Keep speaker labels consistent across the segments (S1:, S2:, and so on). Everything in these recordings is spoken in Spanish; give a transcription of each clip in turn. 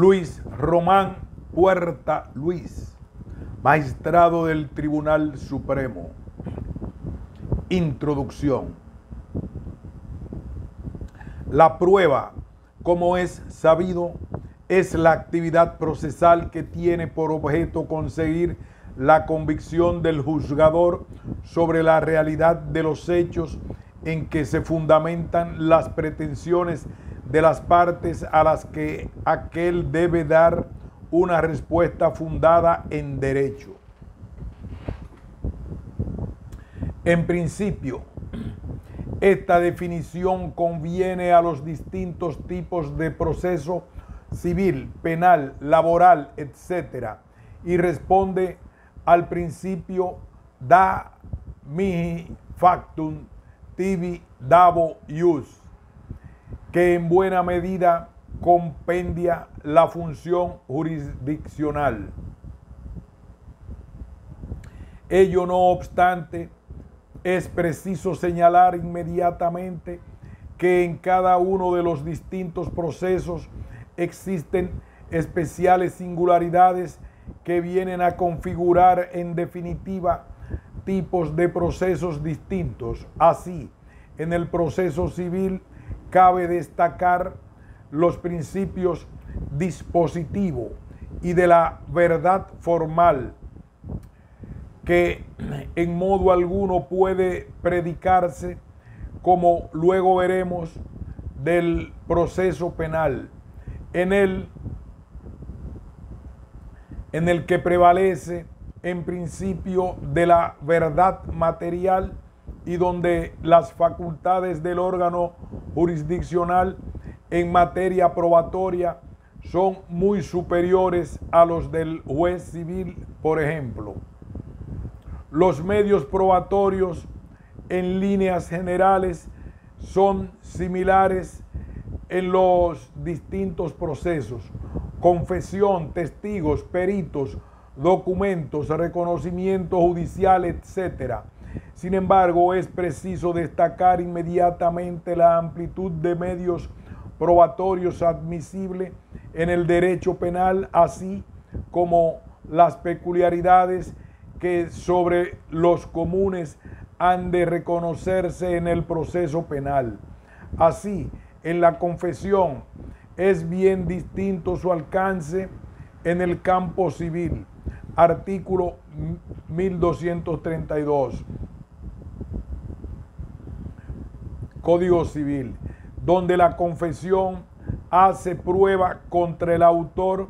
S1: Luis Román Puerta Luis, magistrado del Tribunal Supremo. Introducción. La prueba, como es sabido, es la actividad procesal que tiene por objeto conseguir la convicción del juzgador sobre la realidad de los hechos en que se fundamentan las pretensiones de las partes a las que aquel debe dar una respuesta fundada en derecho. En principio, esta definición conviene a los distintos tipos de proceso civil, penal, laboral, etc. y responde al principio da mihi factum tibi dabo ius, que en buena medida compendia la función jurisdiccional. Ello no obstante, es preciso señalar inmediatamente que en cada uno de los distintos procesos existen especiales singularidades que vienen a configurar en definitiva tipos de procesos distintos. Así, en el proceso civil cabe destacar los principios dispositivo y de la verdad formal que en modo alguno puede predicarse, como luego veremos, del proceso penal, en el, en el que prevalece en principio de la verdad material y donde las facultades del órgano jurisdiccional en materia probatoria son muy superiores a los del juez civil, por ejemplo. Los medios probatorios en líneas generales son similares en los distintos procesos. Confesión, testigos, peritos, documentos, reconocimiento judicial, etc. Sin embargo, es preciso destacar inmediatamente la amplitud de medios probatorios admisibles en el derecho penal, así como las peculiaridades que sobre los comunes han de reconocerse en el proceso penal. Así, en la confesión es bien distinto su alcance en el campo civil. Artículo 1232. Código Civil, donde la confesión hace prueba contra el autor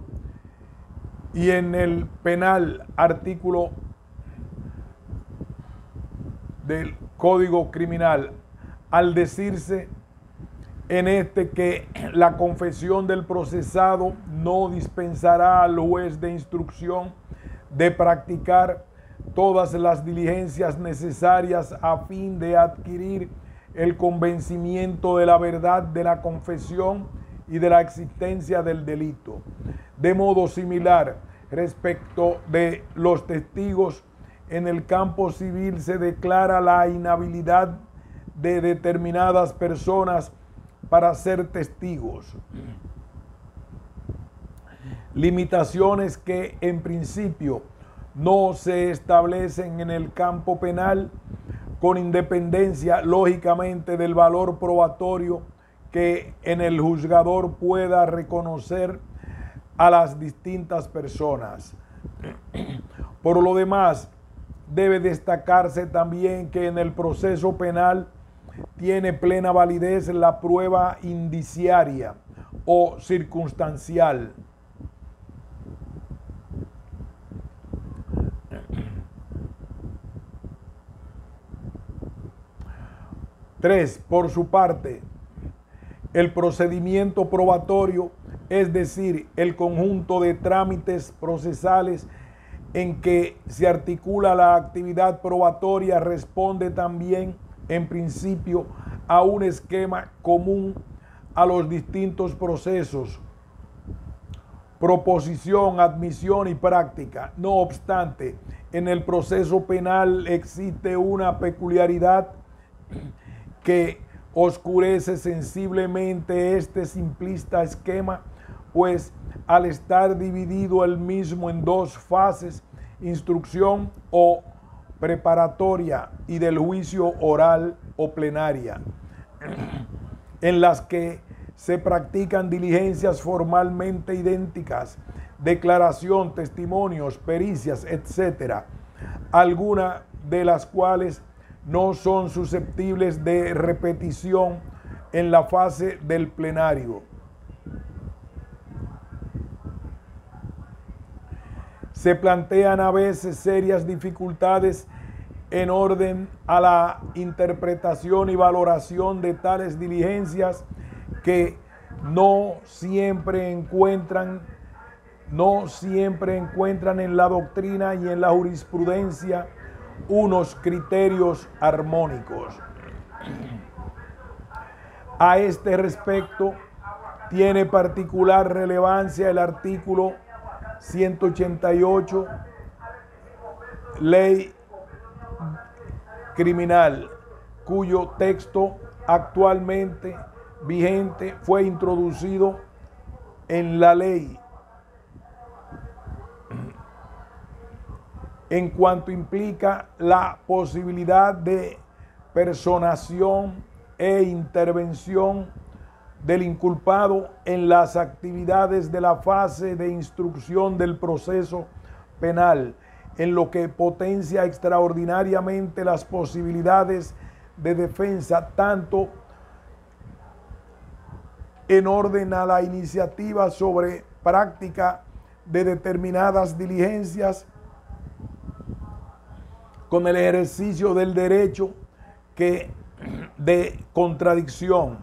S1: y en el penal, artículo del Código Criminal al decirse en este que la confesión del procesado no dispensará al juez de instrucción de practicar todas las diligencias necesarias a fin de adquirir el convencimiento de la verdad de la confesión y de la existencia del delito. De modo similar, respecto de los testigos en el campo civil se declara la inhabilidad de determinadas personas para ser testigos. Limitaciones que en principio no se establecen en el campo penal con independencia lógicamente del valor probatorio que en el juzgador pueda reconocer a las distintas personas. Por lo demás, debe destacarse también que en el proceso penal tiene plena validez la prueba indiciaria o circunstancial. Tres, por su parte, el procedimiento probatorio, es decir, el conjunto de trámites procesales en que se articula la actividad probatoria responde también en principio a un esquema común a los distintos procesos, proposición, admisión y práctica. No obstante, en el proceso penal existe una peculiaridad que oscurece sensiblemente este simplista esquema, pues al estar dividido el mismo en dos fases, instrucción o preparatoria y del juicio oral o plenaria, en las que se practican diligencias formalmente idénticas, declaración, testimonios, pericias, etcétera, algunas de las cuales no son susceptibles de repetición en la fase del plenario. Se plantean a veces serias dificultades en orden a la interpretación y valoración de tales diligencias que no siempre encuentran no siempre encuentran en la doctrina y en la jurisprudencia unos criterios armónicos. A este respecto, tiene particular relevancia el artículo 188, ley criminal, cuyo texto actualmente vigente fue introducido en la ley en cuanto implica la posibilidad de personación e intervención del inculpado en las actividades de la fase de instrucción del proceso penal, en lo que potencia extraordinariamente las posibilidades de defensa, tanto en orden a la iniciativa sobre práctica de determinadas diligencias, con el ejercicio del derecho que de contradicción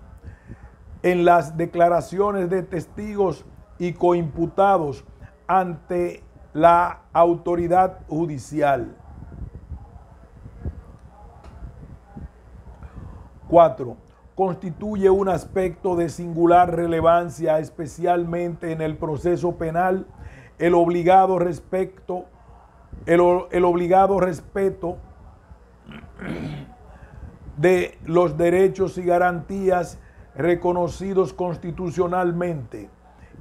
S1: en las declaraciones de testigos y coimputados ante la autoridad judicial. 4. Constituye un aspecto de singular relevancia, especialmente en el proceso penal, el obligado respecto, el, obligado respeto de los derechos y garantías reconocidos constitucionalmente,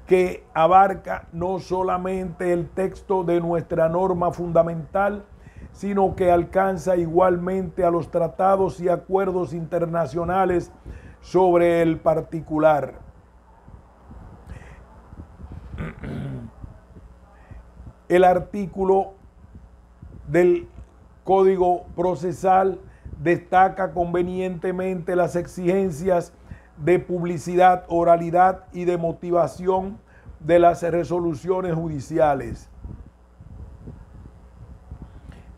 S1: que abarca no solamente el texto de nuestra norma fundamental, sino que alcanza igualmente a los tratados y acuerdos internacionales sobre el particular. El artículo del Código Procesal destaca convenientemente las exigencias de publicidad, oralidad y de motivación de las resoluciones judiciales.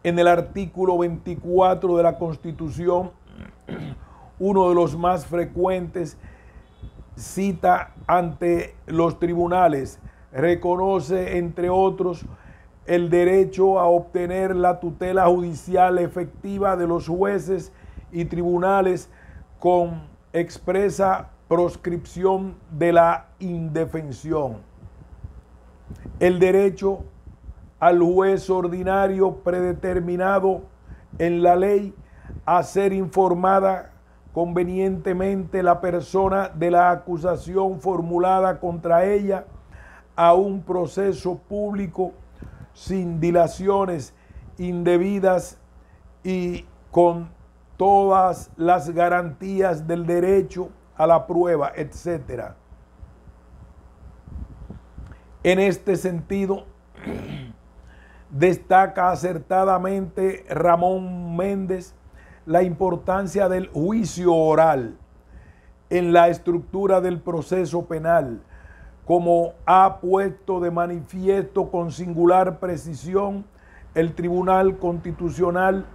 S1: En el artículo 24 de la Constitución, uno de los más frecuentes, cita ante los tribunales, reconoce, entre otros, el derecho a obtener la tutela judicial efectiva de los jueces y tribunales con expresa proscripción de la indefensión. El derecho al juez ordinario predeterminado en la ley a ser informada convenientemente la persona de la acusación formulada contra ella a un proceso público sin dilaciones indebidas y con todas las garantías del derecho a la prueba, etc. En este sentido, destaca acertadamente Ramón Méndez la importancia del juicio oral en la estructura del proceso penal, como ha puesto de manifiesto con singular precisión el Tribunal Constitucional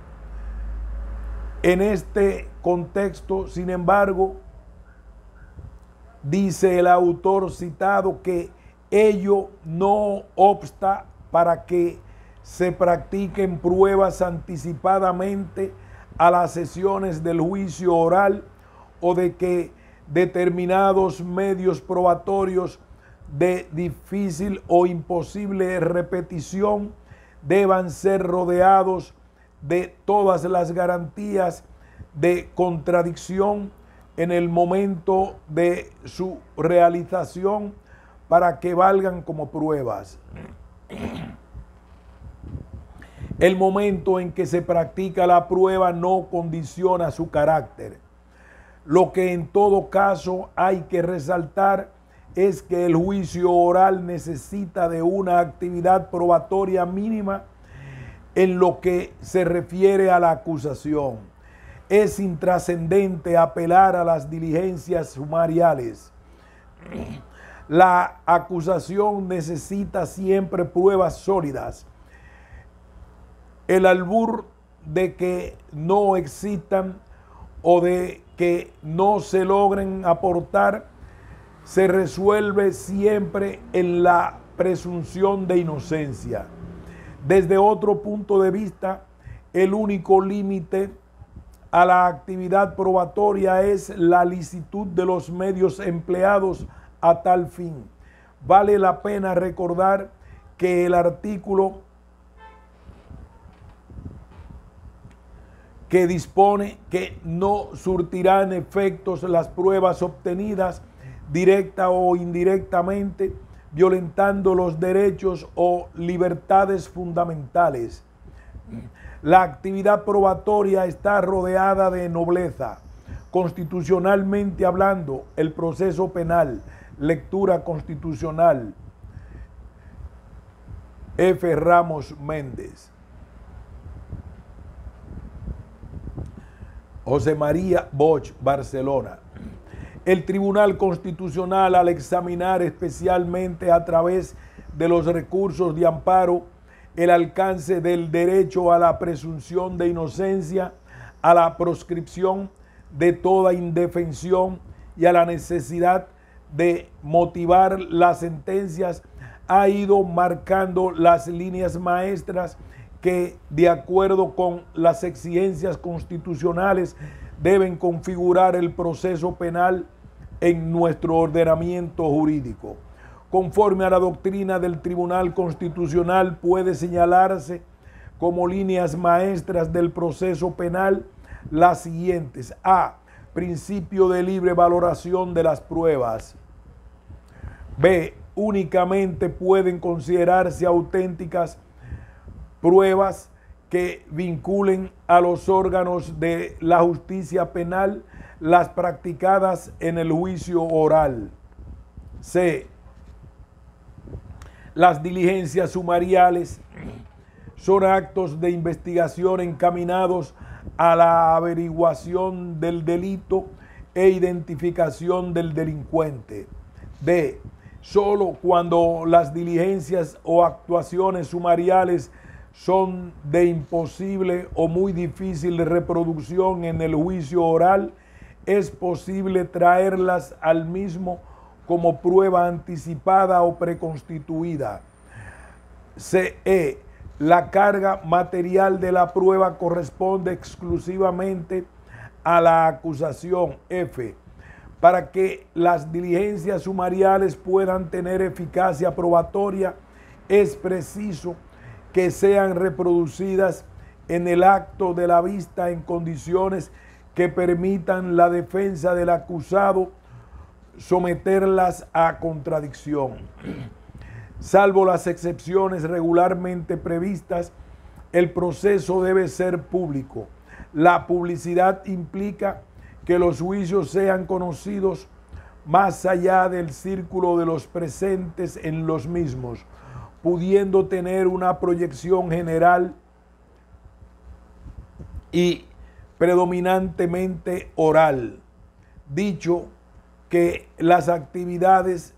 S1: en este contexto, sin embargo, dice el autor citado que ello no obsta para que se practiquen pruebas anticipadamente a las sesiones del juicio oral o de que determinados medios probatorios de difícil o imposible repetición deban ser rodeados de todas las garantías de contradicción en el momento de su realización para que valgan como pruebas. El momento en que se practica la prueba no condiciona su carácter. Lo que en todo caso hay que resaltar es que el juicio oral necesita de una actividad probatoria mínima en lo que se refiere a la acusación. Es intrascendente apelar a las diligencias sumariales. La acusación necesita siempre pruebas sólidas el albur de que no existan o de que no se logren aportar se resuelve siempre en la presunción de inocencia. Desde otro punto de vista, el único límite a la actividad probatoria es la licitud de los medios empleados a tal fin. Vale la pena recordar que el artículo que dispone que no surtirán efectos las pruebas obtenidas directa o indirectamente, violentando los derechos o libertades fundamentales. La actividad probatoria está rodeada de nobleza. Constitucionalmente hablando, el proceso penal, lectura constitucional. F. Ramos Méndez. José María Bosch, Barcelona. El Tribunal Constitucional, al examinar especialmente a través de los recursos de amparo el alcance del derecho a la presunción de inocencia, a la proscripción de toda indefensión y a la necesidad de motivar las sentencias, ha ido marcando las líneas maestras que de acuerdo con las exigencias constitucionales deben configurar el proceso penal en nuestro ordenamiento jurídico. Conforme a la doctrina del Tribunal Constitucional puede señalarse como líneas maestras del proceso penal las siguientes. A. Principio de libre valoración de las pruebas. B. Únicamente pueden considerarse auténticas pruebas que vinculen a los órganos de la justicia penal las practicadas en el juicio oral. C. Las diligencias sumariales son actos de investigación encaminados a la averiguación del delito e identificación del delincuente. D. Solo cuando las diligencias o actuaciones sumariales son de imposible o muy difícil reproducción en el juicio oral, es posible traerlas al mismo como prueba anticipada o preconstituida. CE. La carga material de la prueba corresponde exclusivamente a la acusación F. Para que las diligencias sumariales puedan tener eficacia probatoria, es preciso que sean reproducidas en el acto de la vista en condiciones que permitan la defensa del acusado someterlas a contradicción. Salvo las excepciones regularmente previstas, el proceso debe ser público. La publicidad implica que los juicios sean conocidos más allá del círculo de los presentes en los mismos pudiendo tener una proyección general y predominantemente oral. Dicho que las actividades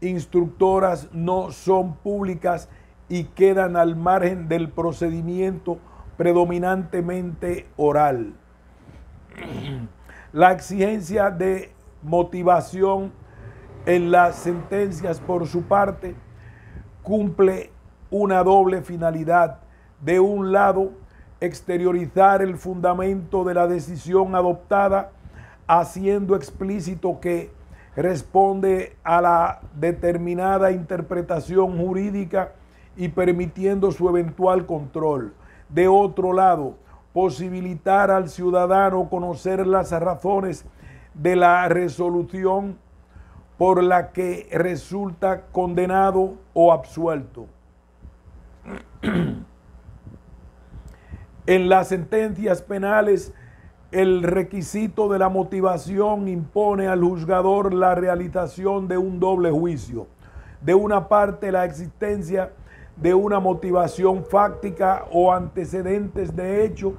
S1: instructoras no son públicas y quedan al margen del procedimiento predominantemente oral. La exigencia de motivación en las sentencias por su parte cumple una doble finalidad. De un lado, exteriorizar el fundamento de la decisión adoptada, haciendo explícito que responde a la determinada interpretación jurídica y permitiendo su eventual control. De otro lado, posibilitar al ciudadano conocer las razones de la resolución por la que resulta condenado o absuelto. en las sentencias penales, el requisito de la motivación impone al juzgador la realización de un doble juicio. De una parte, la existencia de una motivación fáctica o antecedentes de hecho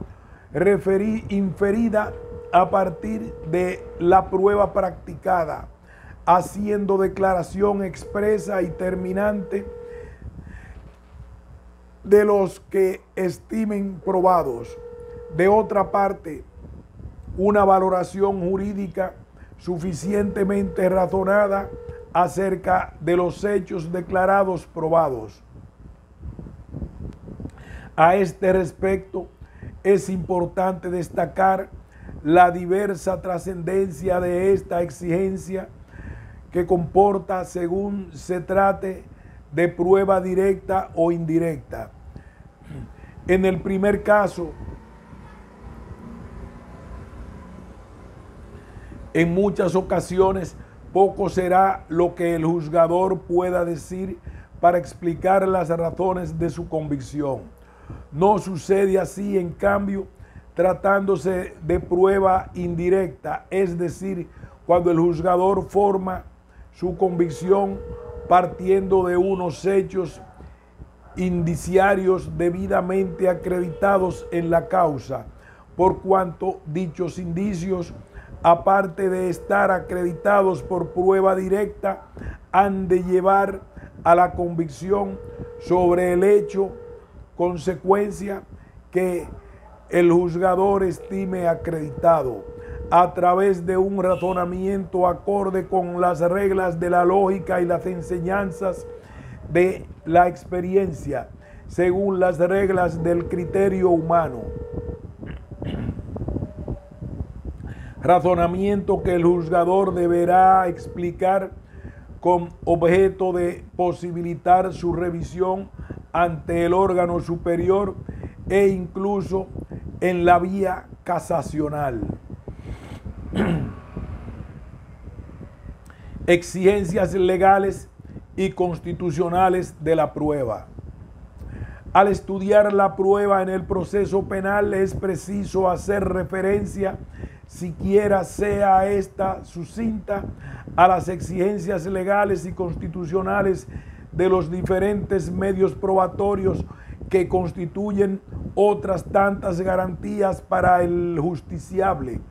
S1: inferida a partir de la prueba practicada, haciendo declaración expresa y terminante de los que estimen probados. De otra parte, una valoración jurídica suficientemente razonada acerca de los hechos declarados probados. A este respecto, es importante destacar la diversa trascendencia de esta exigencia que comporta según se trate de prueba directa o indirecta. En el primer caso, en muchas ocasiones poco será lo que el juzgador pueda decir para explicar las razones de su convicción. No sucede así, en cambio, tratándose de prueba indirecta, es decir, cuando el juzgador forma su convicción partiendo de unos hechos indiciarios debidamente acreditados en la causa, por cuanto dichos indicios, aparte de estar acreditados por prueba directa, han de llevar a la convicción sobre el hecho, consecuencia que el juzgador estime acreditado a través de un razonamiento acorde con las reglas de la lógica y las enseñanzas de la experiencia, según las reglas del criterio humano. Razonamiento que el juzgador deberá explicar con objeto de posibilitar su revisión ante el órgano superior e incluso en la vía casacional. Exigencias legales y constitucionales de la prueba. Al estudiar la prueba en el proceso penal es preciso hacer referencia, siquiera sea esta sucinta, a las exigencias legales y constitucionales de los diferentes medios probatorios que constituyen otras tantas garantías para el justiciable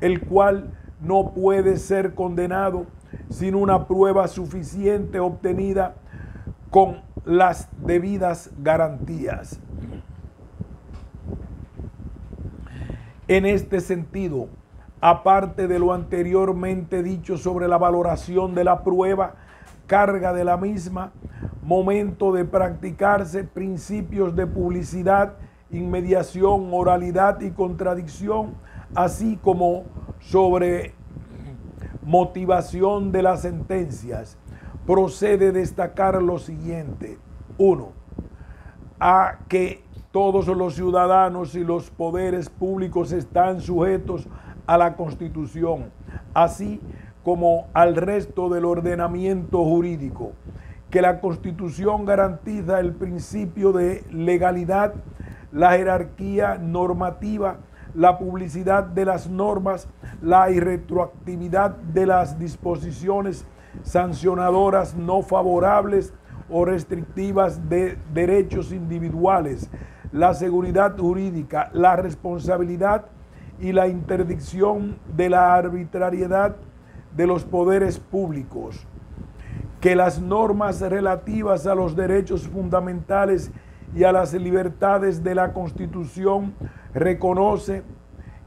S1: el cual no puede ser condenado sin una prueba suficiente obtenida con las debidas garantías. En este sentido, aparte de lo anteriormente dicho sobre la valoración de la prueba, carga de la misma, momento de practicarse principios de publicidad, inmediación, oralidad y contradicción, así como sobre motivación de las sentencias, procede destacar lo siguiente. Uno, a que todos los ciudadanos y los poderes públicos están sujetos a la Constitución, así como al resto del ordenamiento jurídico, que la Constitución garantiza el principio de legalidad, la jerarquía normativa la publicidad de las normas, la irretroactividad de las disposiciones sancionadoras no favorables o restrictivas de derechos individuales, la seguridad jurídica, la responsabilidad y la interdicción de la arbitrariedad de los poderes públicos, que las normas relativas a los derechos fundamentales y a las libertades de la Constitución reconoce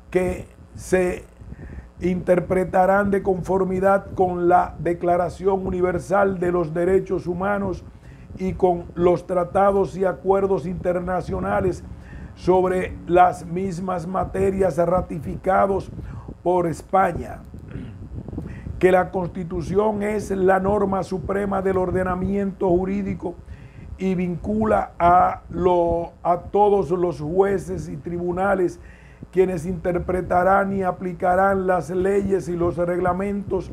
S1: que se interpretarán de conformidad con la Declaración Universal de los Derechos Humanos y con los tratados y acuerdos internacionales sobre las mismas materias ratificados por España, que la Constitución es la norma suprema del ordenamiento jurídico y vincula a, lo, a todos los jueces y tribunales quienes interpretarán y aplicarán las leyes y los reglamentos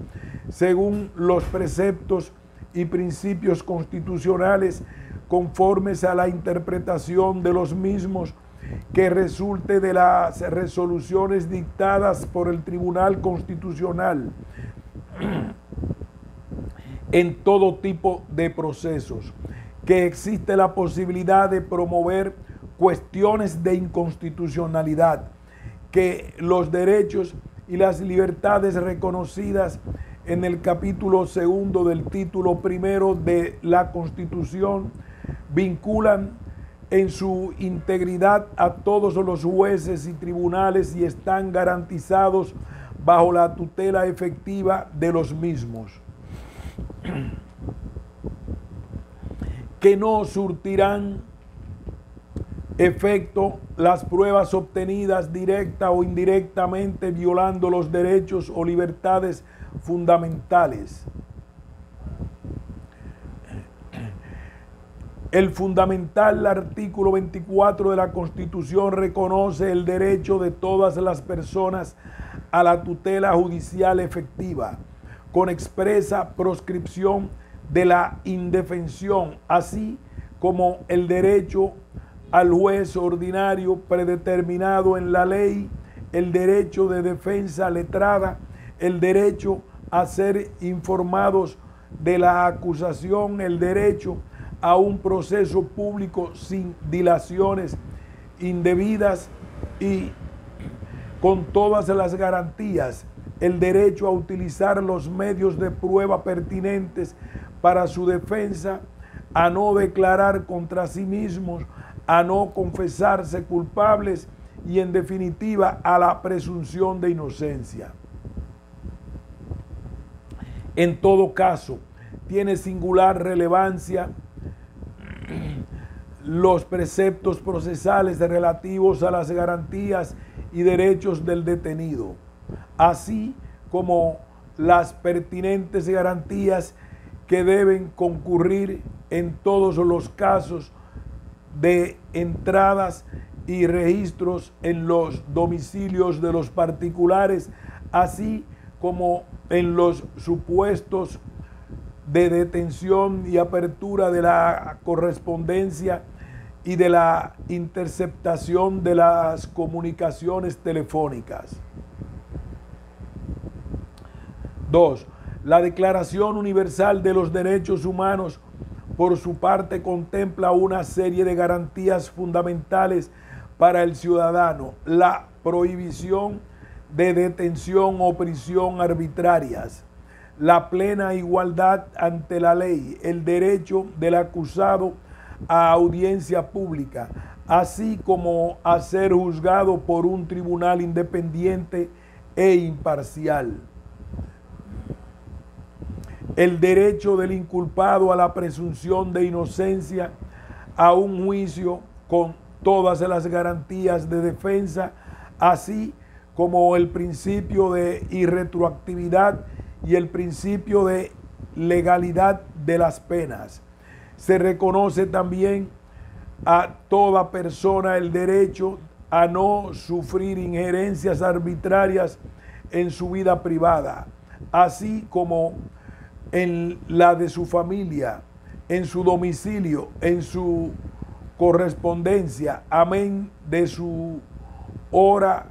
S1: según los preceptos y principios constitucionales conformes a la interpretación de los mismos que resulte de las resoluciones dictadas por el Tribunal Constitucional en todo tipo de procesos, que existe la posibilidad de promover cuestiones de inconstitucionalidad, que los derechos y las libertades reconocidas en el capítulo segundo del título primero de la Constitución vinculan en su integridad a todos los jueces y tribunales y están garantizados bajo la tutela efectiva de los mismos. que no surtirán efecto las pruebas obtenidas directa o indirectamente violando los derechos o libertades fundamentales. El fundamental artículo 24 de la Constitución reconoce el derecho de todas las personas a la tutela judicial efectiva, con expresa proscripción de la indefensión, así como el derecho al juez ordinario predeterminado en la ley, el derecho de defensa letrada, el derecho a ser informados de la acusación, el derecho a un proceso público sin dilaciones indebidas y con todas las garantías, el derecho a utilizar los medios de prueba pertinentes para su defensa, a no declarar contra sí mismos, a no confesarse culpables y en definitiva a la presunción de inocencia. En todo caso, tiene singular relevancia los preceptos procesales relativos a las garantías y derechos del detenido, así como las pertinentes garantías que deben concurrir en todos los casos de entradas y registros en los domicilios de los particulares, así como en los supuestos de detención y apertura de la correspondencia y de la interceptación de las comunicaciones telefónicas. Dos, la Declaración Universal de los Derechos Humanos, por su parte, contempla una serie de garantías fundamentales para el ciudadano. La prohibición de detención o prisión arbitrarias, la plena igualdad ante la ley, el derecho del acusado a audiencia pública, así como a ser juzgado por un tribunal independiente e imparcial. El derecho del inculpado a la presunción de inocencia, a un juicio con todas las garantías de defensa, así como el principio de irretroactividad y el principio de legalidad de las penas se reconoce también a toda persona el derecho a no sufrir injerencias arbitrarias en su vida privada, así como en la de su familia, en su domicilio, en su correspondencia, amén de su hora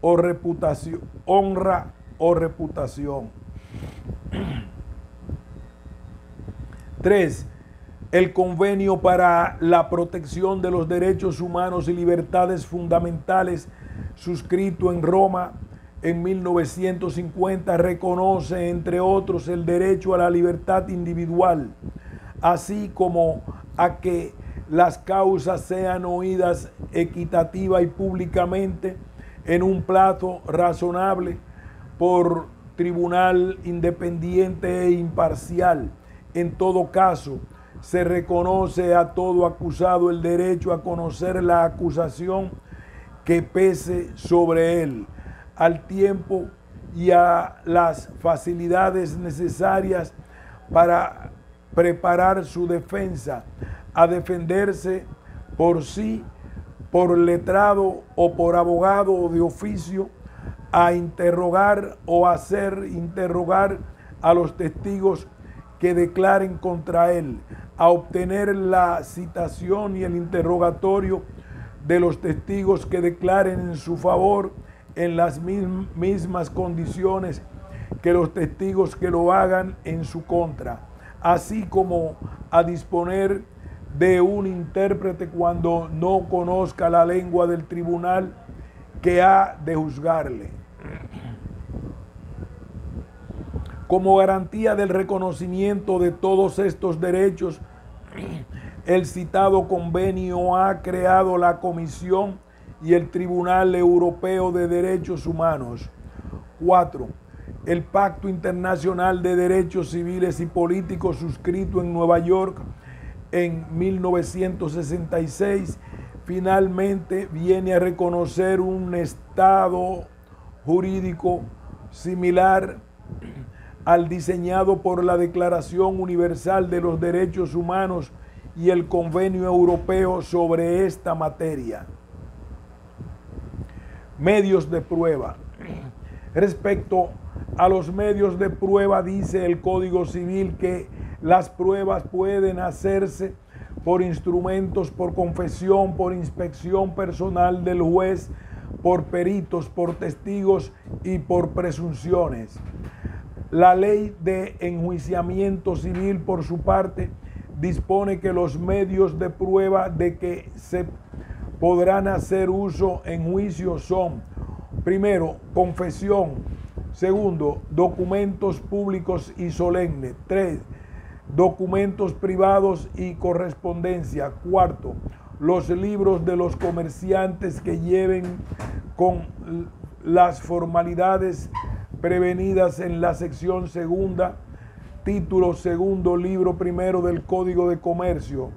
S1: o reputación, honra o reputación. Tres, el convenio para la protección de los derechos humanos y libertades fundamentales suscrito en Roma en 1950 reconoce, entre otros, el derecho a la libertad individual, así como a que las causas sean oídas equitativa y públicamente en un plazo razonable por tribunal independiente e imparcial. En todo caso, se reconoce a todo acusado el derecho a conocer la acusación que pese sobre él, al tiempo y a las facilidades necesarias para preparar su defensa, a defenderse por sí, por letrado o por abogado de oficio, a interrogar o hacer interrogar a los testigos que declaren contra él, a obtener la citación y el interrogatorio de los testigos que declaren en su favor en las mismas condiciones que los testigos que lo hagan en su contra, así como a disponer de un intérprete cuando no conozca la lengua del tribunal que ha de juzgarle. Como garantía del reconocimiento de todos estos derechos, el citado convenio ha creado la Comisión y el Tribunal Europeo de Derechos Humanos. 4. El Pacto Internacional de Derechos Civiles y Políticos suscrito en Nueva York en 1966 finalmente viene a reconocer un estado jurídico similar al diseñado por la Declaración Universal de los Derechos Humanos y el Convenio Europeo sobre esta materia. Medios de prueba. Respecto a los medios de prueba, dice el Código Civil que las pruebas pueden hacerse por instrumentos, por confesión, por inspección personal del juez, por peritos, por testigos y por presunciones. La ley de enjuiciamiento civil, por su parte, dispone que los medios de prueba de que se podrán hacer uso en juicio son, primero, confesión, segundo, documentos públicos y solemnes, tres, documentos privados y correspondencia. Cuarto, los libros de los comerciantes que lleven con las formalidades prevenidas en la sección segunda, título segundo, libro primero del Código de Comercio.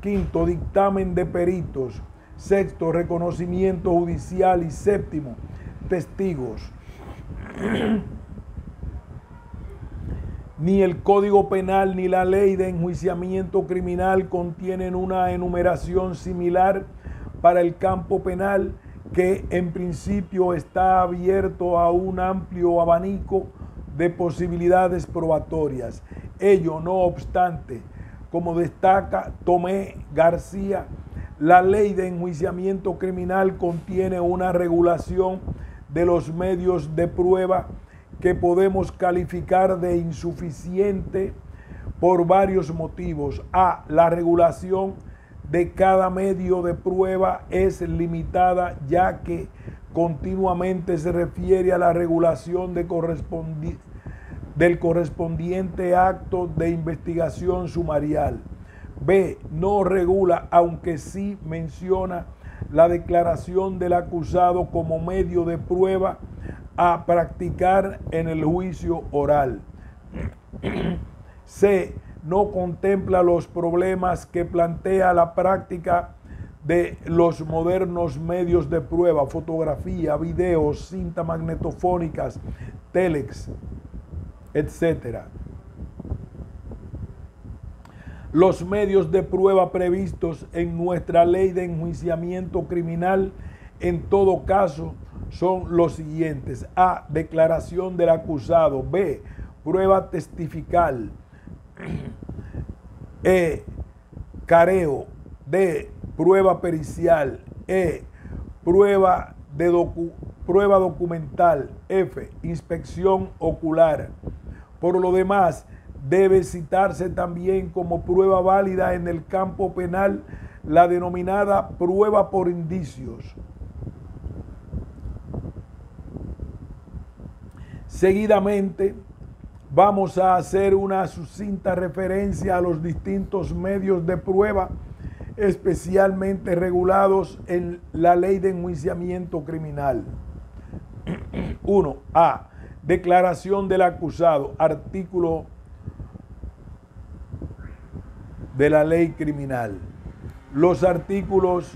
S1: Quinto, dictamen de peritos. Sexto, reconocimiento judicial. Y séptimo, testigos. Ni el Código Penal ni la ley de enjuiciamiento criminal contienen una enumeración similar para el campo penal que en principio está abierto a un amplio abanico de posibilidades probatorias. Ello, no obstante, como destaca Tomé García, la ley de enjuiciamiento criminal contiene una regulación de los medios de prueba que podemos calificar de insuficiente por varios motivos. A. La regulación de cada medio de prueba es limitada ya que continuamente se refiere a la regulación de del correspondiente acto de investigación sumarial. B. No regula, aunque sí menciona la declaración del acusado como medio de prueba a practicar en el juicio oral. C. No contempla los problemas que plantea la práctica de los modernos medios de prueba, fotografía, videos, cinta magnetofónicas, telex, etc. Los medios de prueba previstos en nuestra ley de enjuiciamiento criminal, en todo caso, son los siguientes. A. Declaración del acusado. B. Prueba testifical. E. Careo. D. Prueba pericial. E. Prueba, de prueba documental. F. Inspección ocular. Por lo demás, debe citarse también como prueba válida en el campo penal la denominada prueba por indicios. Seguidamente vamos a hacer una sucinta referencia a los distintos medios de prueba especialmente regulados en la ley de enjuiciamiento criminal. 1. A. Declaración del acusado. Artículo de la ley criminal. Los artículos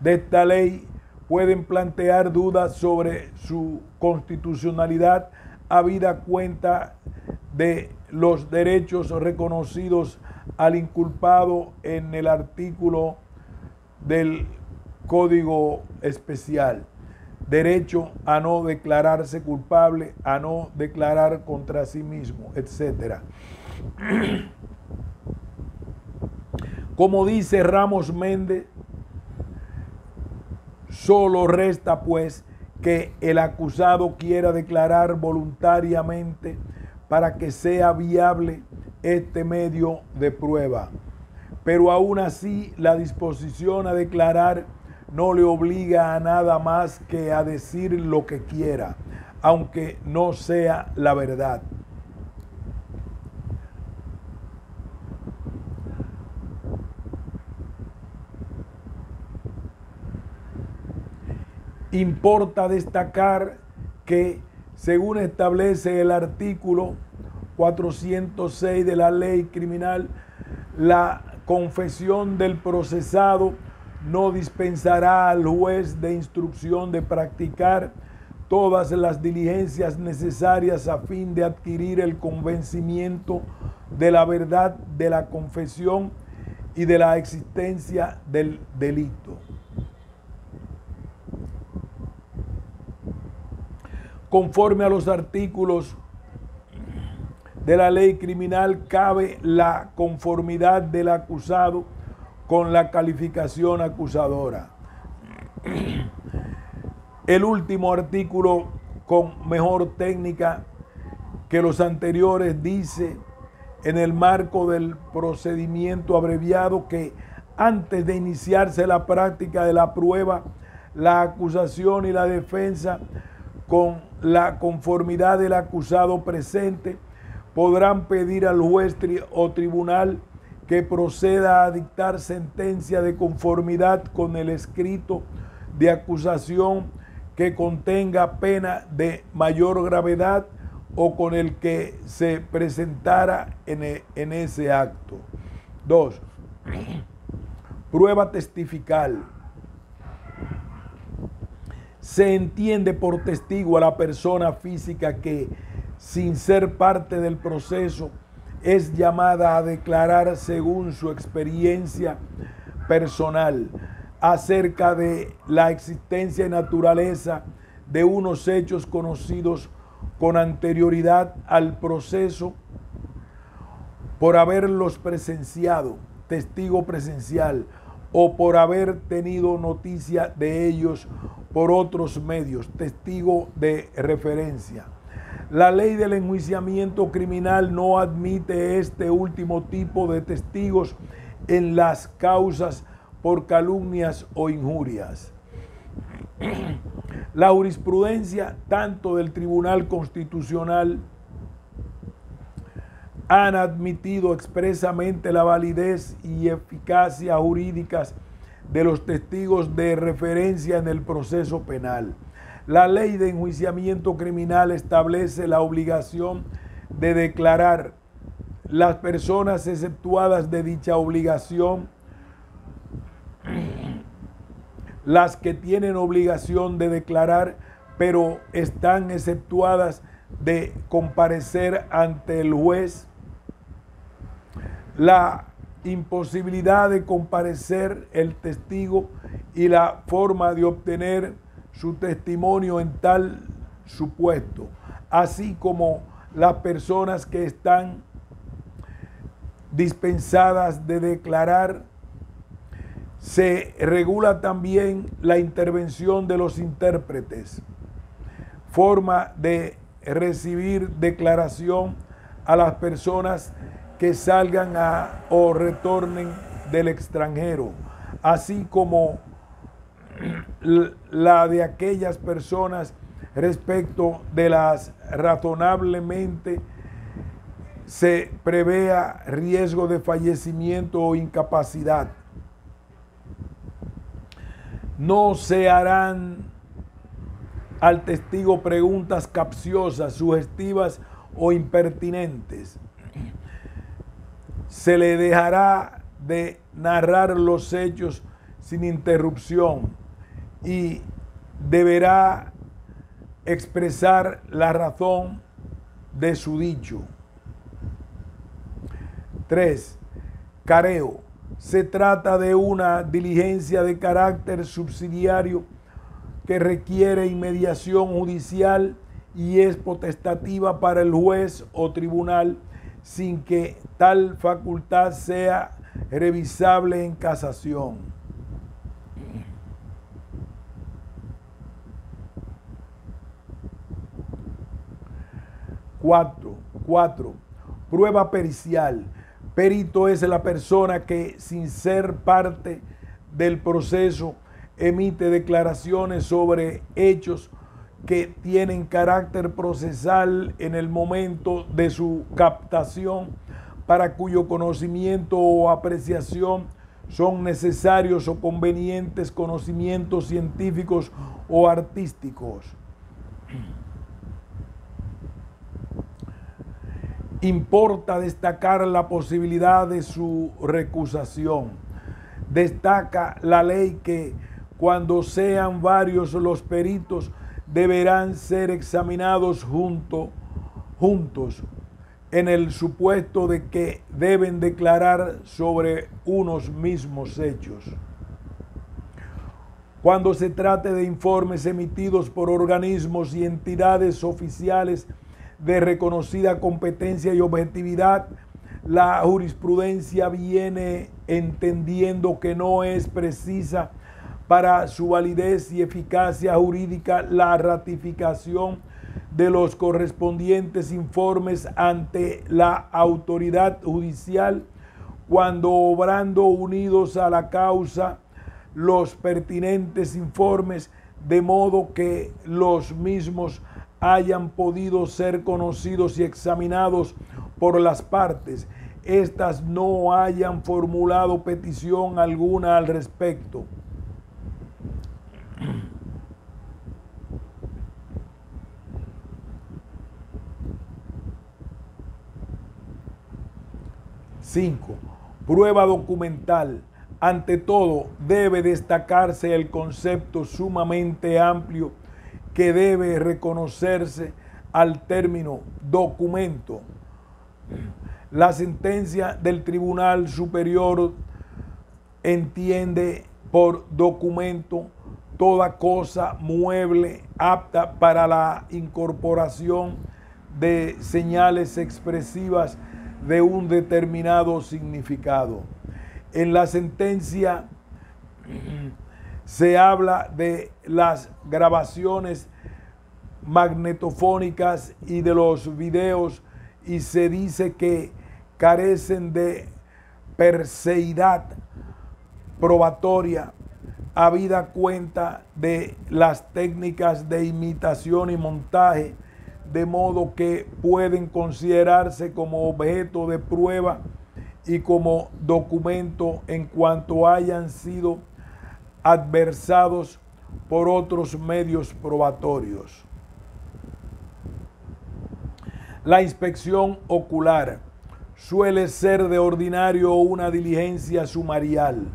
S1: de esta ley pueden plantear dudas sobre su constitucionalidad habida cuenta de los derechos reconocidos al inculpado en el artículo del Código Especial. derecho a no declararse culpable, a no declarar contra sí mismo, etc. Como dice Ramos Méndez, solo resta pues que el acusado quiera declarar voluntariamente para que sea viable este medio de prueba. Pero aún así la disposición a declarar no le obliga a nada más que a decir lo que quiera, aunque no sea la verdad. Importa destacar que, según establece el artículo 406 de la ley criminal, la confesión del procesado no dispensará al juez de instrucción de practicar todas las diligencias necesarias a fin de adquirir el convencimiento de la verdad de la confesión y de la existencia del delito. Conforme a los artículos de la ley criminal, cabe la conformidad del acusado con la calificación acusadora. El último artículo con mejor técnica que los anteriores dice en el marco del procedimiento abreviado que antes de iniciarse la práctica de la prueba, la acusación y la defensa con la conformidad del acusado presente podrán pedir al juez o tribunal que proceda a dictar sentencia de conformidad con el escrito de acusación que contenga pena de mayor gravedad o con el que se presentara en, e, en ese acto. Dos, prueba testifical. Se entiende por testigo a la persona física que, sin ser parte del proceso, es llamada a declarar según su experiencia personal acerca de la existencia y naturaleza de unos hechos conocidos con anterioridad al proceso por haberlos presenciado, testigo presencial, o por haber tenido noticia de ellos por otros medios, testigo de referencia. La ley del enjuiciamiento criminal no admite este último tipo de testigos en las causas por calumnias o injurias. La jurisprudencia tanto del Tribunal Constitucional han admitido expresamente la validez y eficacia jurídicas de los testigos de referencia en el proceso penal. La ley de enjuiciamiento criminal establece la obligación de declarar las personas exceptuadas de dicha obligación, las que tienen obligación de declarar, pero están exceptuadas de comparecer ante el juez, la imposibilidad de comparecer el testigo y la forma de obtener su testimonio en tal supuesto, así como las personas que están dispensadas de declarar. Se regula también la intervención de los intérpretes, forma de recibir declaración a las personas que salgan o retornen del extranjero, así como la de aquellas personas respecto de las razonablemente se prevea riesgo de fallecimiento o incapacidad. No se harán al testigo preguntas capciosas, sugestivas o impertinentes. Se le dejará de narrar los hechos sin interrupción y deberá expresar la razón de su dicho. 3. Careo. Se trata de una diligencia de carácter subsidiario que requiere inmediación judicial y es potestativa para el juez o tribunal sin que tal facultad sea revisable en casación. Cuatro, cuatro, prueba pericial. Perito es la persona que sin ser parte del proceso emite declaraciones sobre hechos que tienen carácter procesal en el momento de su captación, para cuyo conocimiento o apreciación son necesarios o convenientes conocimientos científicos o artísticos. Importa destacar la posibilidad de su recusación. Destaca la ley que cuando sean varios los peritos deberán ser examinados junto, juntos en el supuesto de que deben declarar sobre unos mismos hechos. Cuando se trate de informes emitidos por organismos y entidades oficiales de reconocida competencia y objetividad, la jurisprudencia viene entendiendo que no es precisa para su validez y eficacia jurídica la ratificación de los correspondientes informes ante la autoridad judicial cuando obrando unidos a la causa los pertinentes informes de modo que los mismos hayan podido ser conocidos y examinados por las partes, estas no hayan formulado petición alguna al respecto. Cinco, prueba documental. Ante todo, debe destacarse el concepto sumamente amplio que debe reconocerse al término documento. La sentencia del Tribunal Superior entiende por documento toda cosa mueble apta para la incorporación de señales expresivas de un determinado significado. En la sentencia se habla de las grabaciones magnetofónicas y de los videos y se dice que carecen de perseidad probatoria habida cuenta de las técnicas de imitación y montaje, de modo que pueden considerarse como objeto de prueba y como documento en cuanto hayan sido adversados por otros medios probatorios. La inspección ocular suele ser de ordinario una diligencia sumarial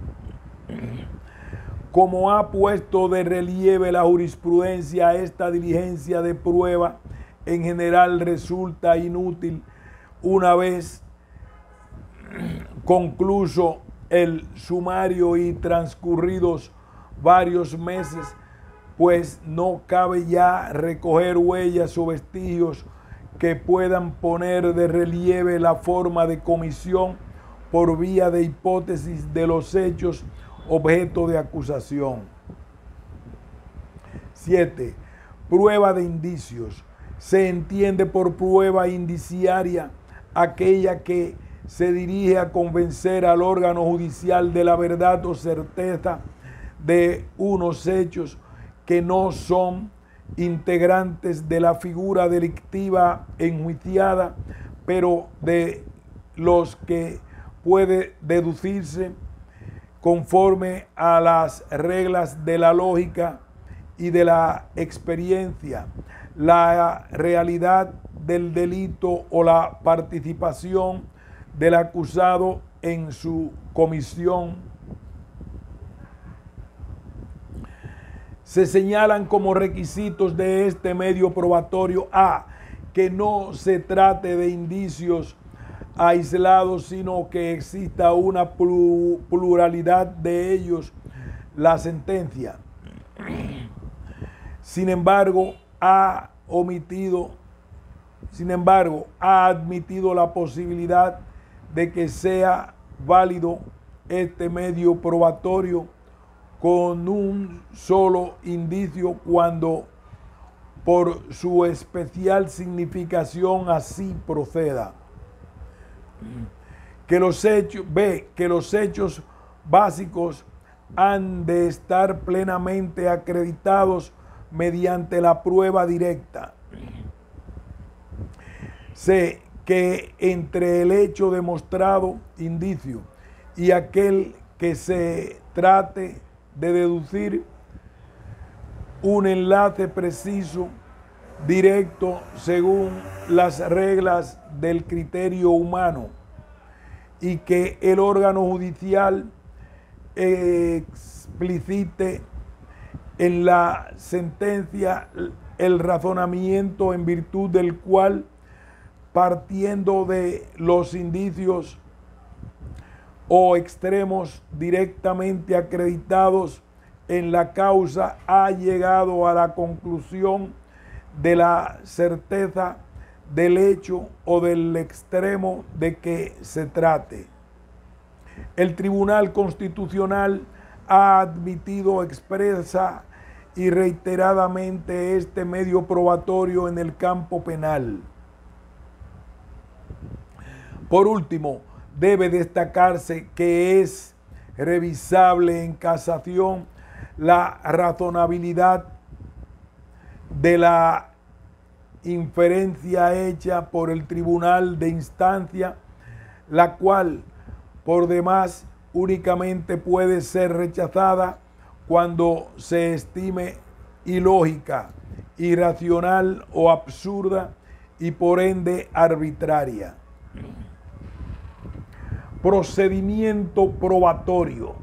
S1: como ha puesto de relieve la jurisprudencia, esta diligencia de prueba en general resulta inútil una vez concluso el sumario y transcurridos varios meses, pues no cabe ya recoger huellas o vestigios que puedan poner de relieve la forma de comisión por vía de hipótesis de los hechos objeto de acusación. 7. Prueba de indicios. Se entiende por prueba indiciaria aquella que se dirige a convencer al órgano judicial de la verdad o certeza de unos hechos que no son integrantes de la figura delictiva enjuiciada, pero de los que puede deducirse conforme a las reglas de la lógica y de la experiencia, la realidad del delito o la participación del acusado en su comisión. Se señalan como requisitos de este medio probatorio A, que no se trate de indicios aislados, sino que exista una pluralidad de ellos. La sentencia. Sin embargo, ha omitido, sin embargo, ha admitido la posibilidad de que sea válido este medio probatorio con un solo indicio cuando por su especial significación así proceda. Que los hechos, ve que los hechos básicos han de estar plenamente acreditados mediante la prueba directa. Sé que entre el hecho demostrado, indicio, y aquel que se trate de deducir un enlace preciso, directo, según las reglas del criterio humano, y que el órgano judicial explicite en la sentencia el razonamiento en virtud del cual, partiendo de los indicios o extremos directamente acreditados en la causa, ha llegado a la conclusión de la certeza del hecho o del extremo de que se trate. El Tribunal Constitucional ha admitido expresa y reiteradamente este medio probatorio en el campo penal. Por último, debe destacarse que es revisable en casación la razonabilidad de la inferencia hecha por el tribunal de instancia, la cual por demás únicamente puede ser rechazada cuando se estime ilógica, irracional o absurda y por ende arbitraria. Procedimiento probatorio.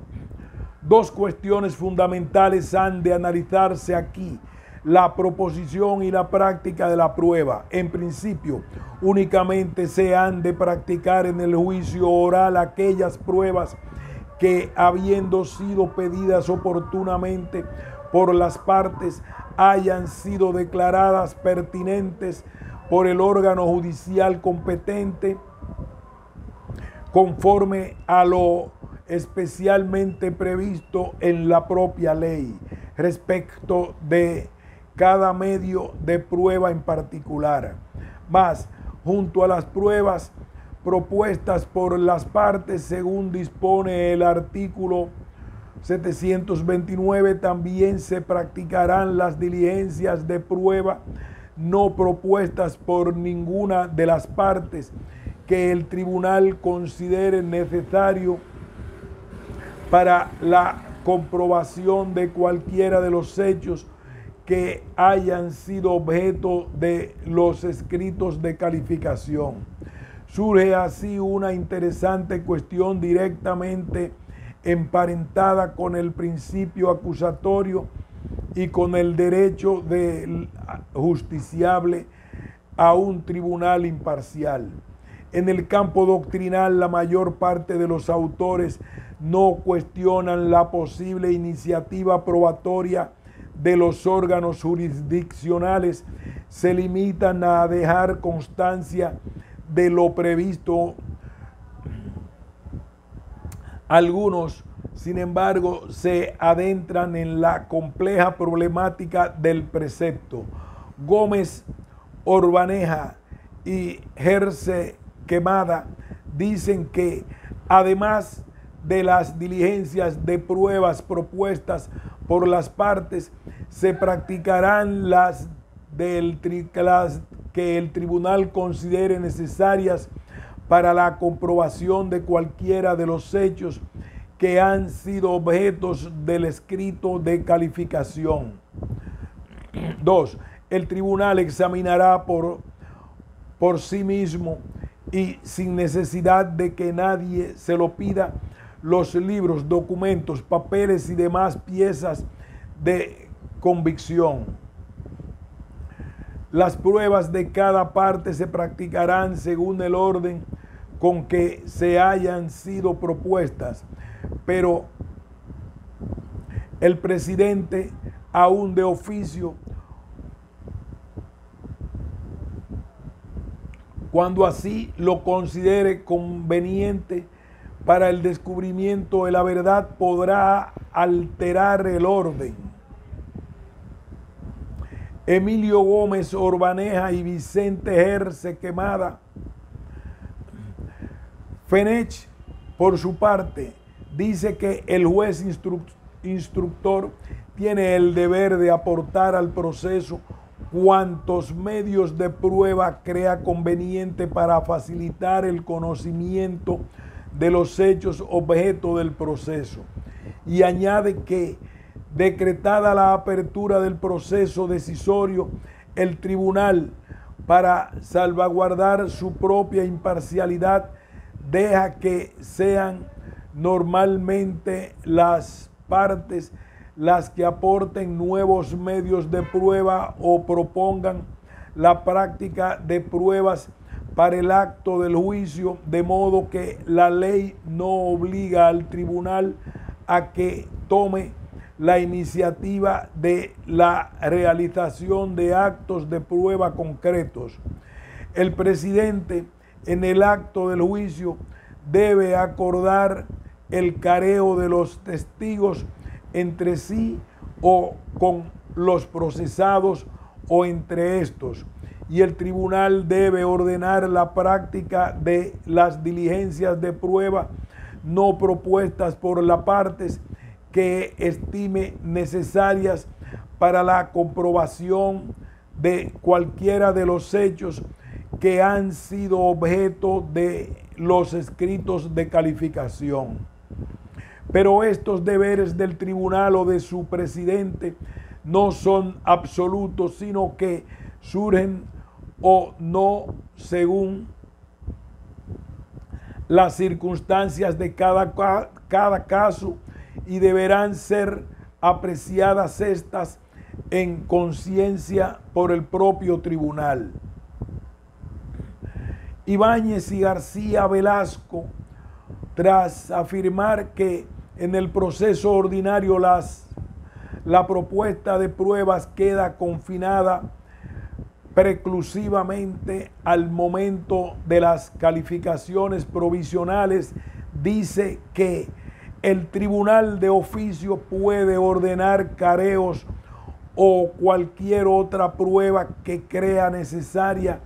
S1: Dos cuestiones fundamentales han de analizarse aquí la proposición y la práctica de la prueba. En principio, únicamente se han de practicar en el juicio oral aquellas pruebas que, habiendo sido pedidas oportunamente por las partes, hayan sido declaradas pertinentes por el órgano judicial competente conforme a lo especialmente previsto en la propia ley respecto de cada medio de prueba en particular. Más, junto a las pruebas propuestas por las partes según dispone el artículo 729, también se practicarán las diligencias de prueba no propuestas por ninguna de las partes que el tribunal considere necesario para la comprobación de cualquiera de los hechos que hayan sido objeto de los escritos de calificación. Surge así una interesante cuestión directamente emparentada con el principio acusatorio y con el derecho del justiciable a un tribunal imparcial. En el campo doctrinal, la mayor parte de los autores no cuestionan la posible iniciativa probatoria de los órganos jurisdiccionales se limitan a dejar constancia de lo previsto. Algunos, sin embargo, se adentran en la compleja problemática del precepto. Gómez Orbaneja y Jerce Quemada dicen que además de las diligencias de pruebas propuestas por las partes, se practicarán las, del, que el tribunal considere necesarias para la comprobación de cualquiera de los hechos que han sido objetos del escrito de calificación. 2. El tribunal examinará por, por sí mismo y sin necesidad de que nadie se lo pida los libros, documentos, papeles y demás piezas de convicción. Las pruebas de cada parte se practicarán según el orden con que se hayan sido propuestas, pero el presidente, aún de oficio, cuando así lo considere conveniente, para el descubrimiento de la verdad, podrá alterar el orden. Emilio Gómez Orbaneja y Vicente Herce Quemada. Fenech, por su parte, dice que el juez instructor tiene el deber de aportar al proceso cuantos medios de prueba crea conveniente para facilitar el conocimiento de los hechos objeto del proceso. Y añade que, decretada la apertura del proceso decisorio, el tribunal, para salvaguardar su propia imparcialidad, deja que sean normalmente las partes las que aporten nuevos medios de prueba o propongan la práctica de pruebas para el acto del juicio, de modo que la ley no obliga al tribunal a que tome la iniciativa de la realización de actos de prueba concretos. El presidente en el acto del juicio debe acordar el careo de los testigos entre sí o con los procesados o entre estos. Y el tribunal debe ordenar la práctica de las diligencias de prueba no propuestas por las partes que estime necesarias para la comprobación de cualquiera de los hechos que han sido objeto de los escritos de calificación. Pero estos deberes del tribunal o de su presidente no son absolutos, sino que surgen o no según las circunstancias de cada, cada caso y deberán ser apreciadas estas en conciencia por el propio tribunal. Ibáñez y García Velasco, tras afirmar que en el proceso ordinario la propuesta de pruebas queda confinada preclusivamente al momento de las calificaciones provisionales, dice que el tribunal de oficio puede ordenar careos o cualquier otra prueba que crea necesaria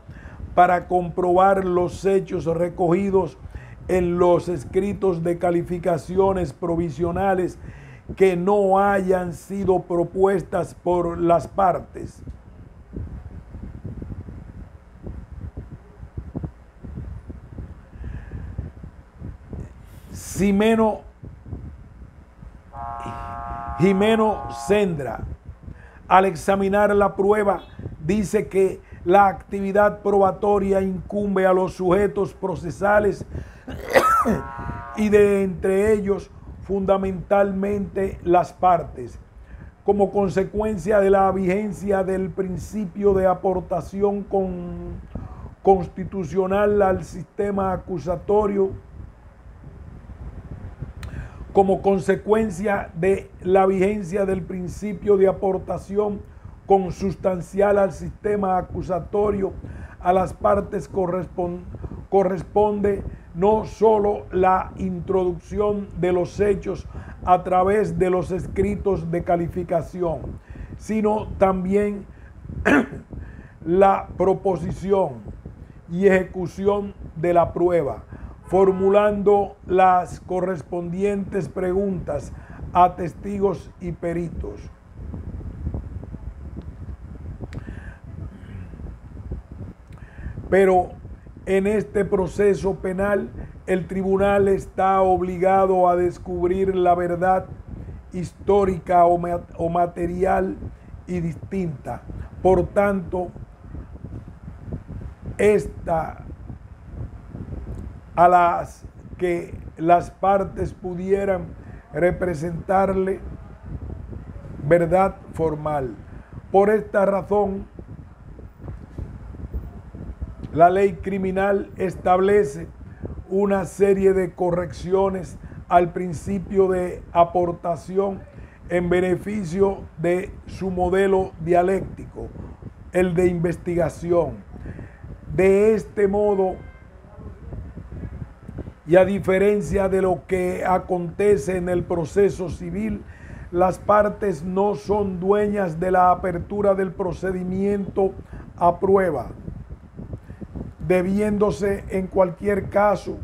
S1: para comprobar los hechos recogidos en los escritos de calificaciones provisionales que no hayan sido propuestas por las partes. Jimeno, Sendra, al examinar la prueba, dice que la actividad probatoria incumbe a los sujetos procesales y de entre ellos fundamentalmente las partes. Como consecuencia de la vigencia del principio de aportación con, constitucional al sistema acusatorio, como consecuencia de la vigencia del principio de aportación consustancial al sistema acusatorio, a las partes corresponde no solo la introducción de los hechos a través de los escritos de calificación, sino también la proposición y ejecución de la prueba formulando las correspondientes preguntas a testigos y peritos. Pero en este proceso penal el tribunal está obligado a descubrir la verdad histórica o, material y distinta. Por tanto, esta a las que las partes pudieran representarle verdad formal. Por esta razón, la ley criminal establece una serie de correcciones al principio de aportación en beneficio de su modelo dialéctico, el de investigación De este modo, y a diferencia de lo que acontece en el proceso civil, las partes no son dueñas de la apertura del procedimiento a prueba, debiéndose en cualquier caso,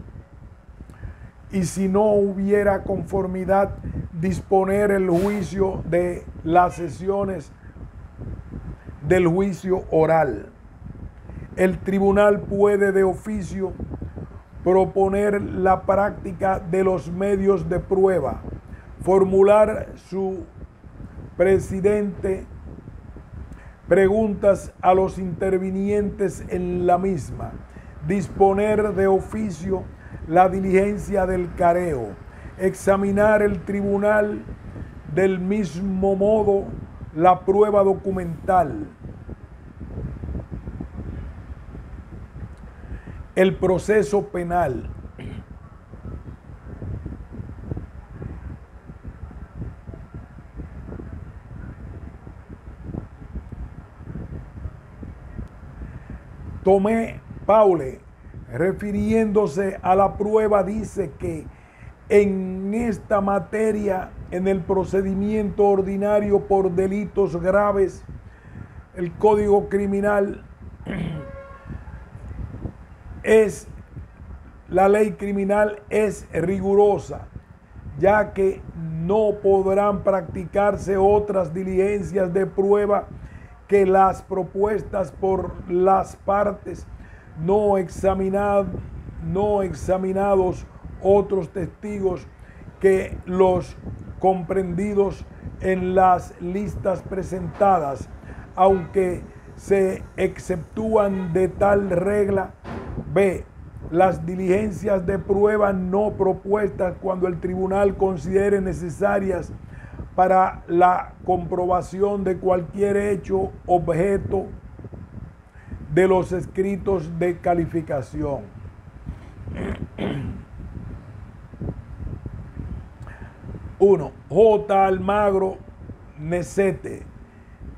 S1: y si no hubiera conformidad, disponer el juicio de las sesiones del juicio oral. El tribunal puede de oficio proponer la práctica de los medios de prueba, formular su presidente preguntas a los intervinientes en la misma, disponer de oficio la diligencia del careo, examinar el tribunal del mismo modo la prueba documental, el proceso penal. Tomé Paule, refiriéndose a la prueba, dice que en esta materia, en el procedimiento ordinario por delitos graves, el Código Criminal es, la ley criminal es rigurosa, ya que no podrán practicarse otras diligencias de prueba que las propuestas por las partes no, examinad, no examinados otros testigos que los comprendidos en las listas presentadas, aunque se exceptúan de tal regla B. Las diligencias de prueba no propuestas cuando el tribunal considere necesarias para la comprobación de cualquier hecho objeto de los escritos de calificación. Uno, J. Almagro Nesete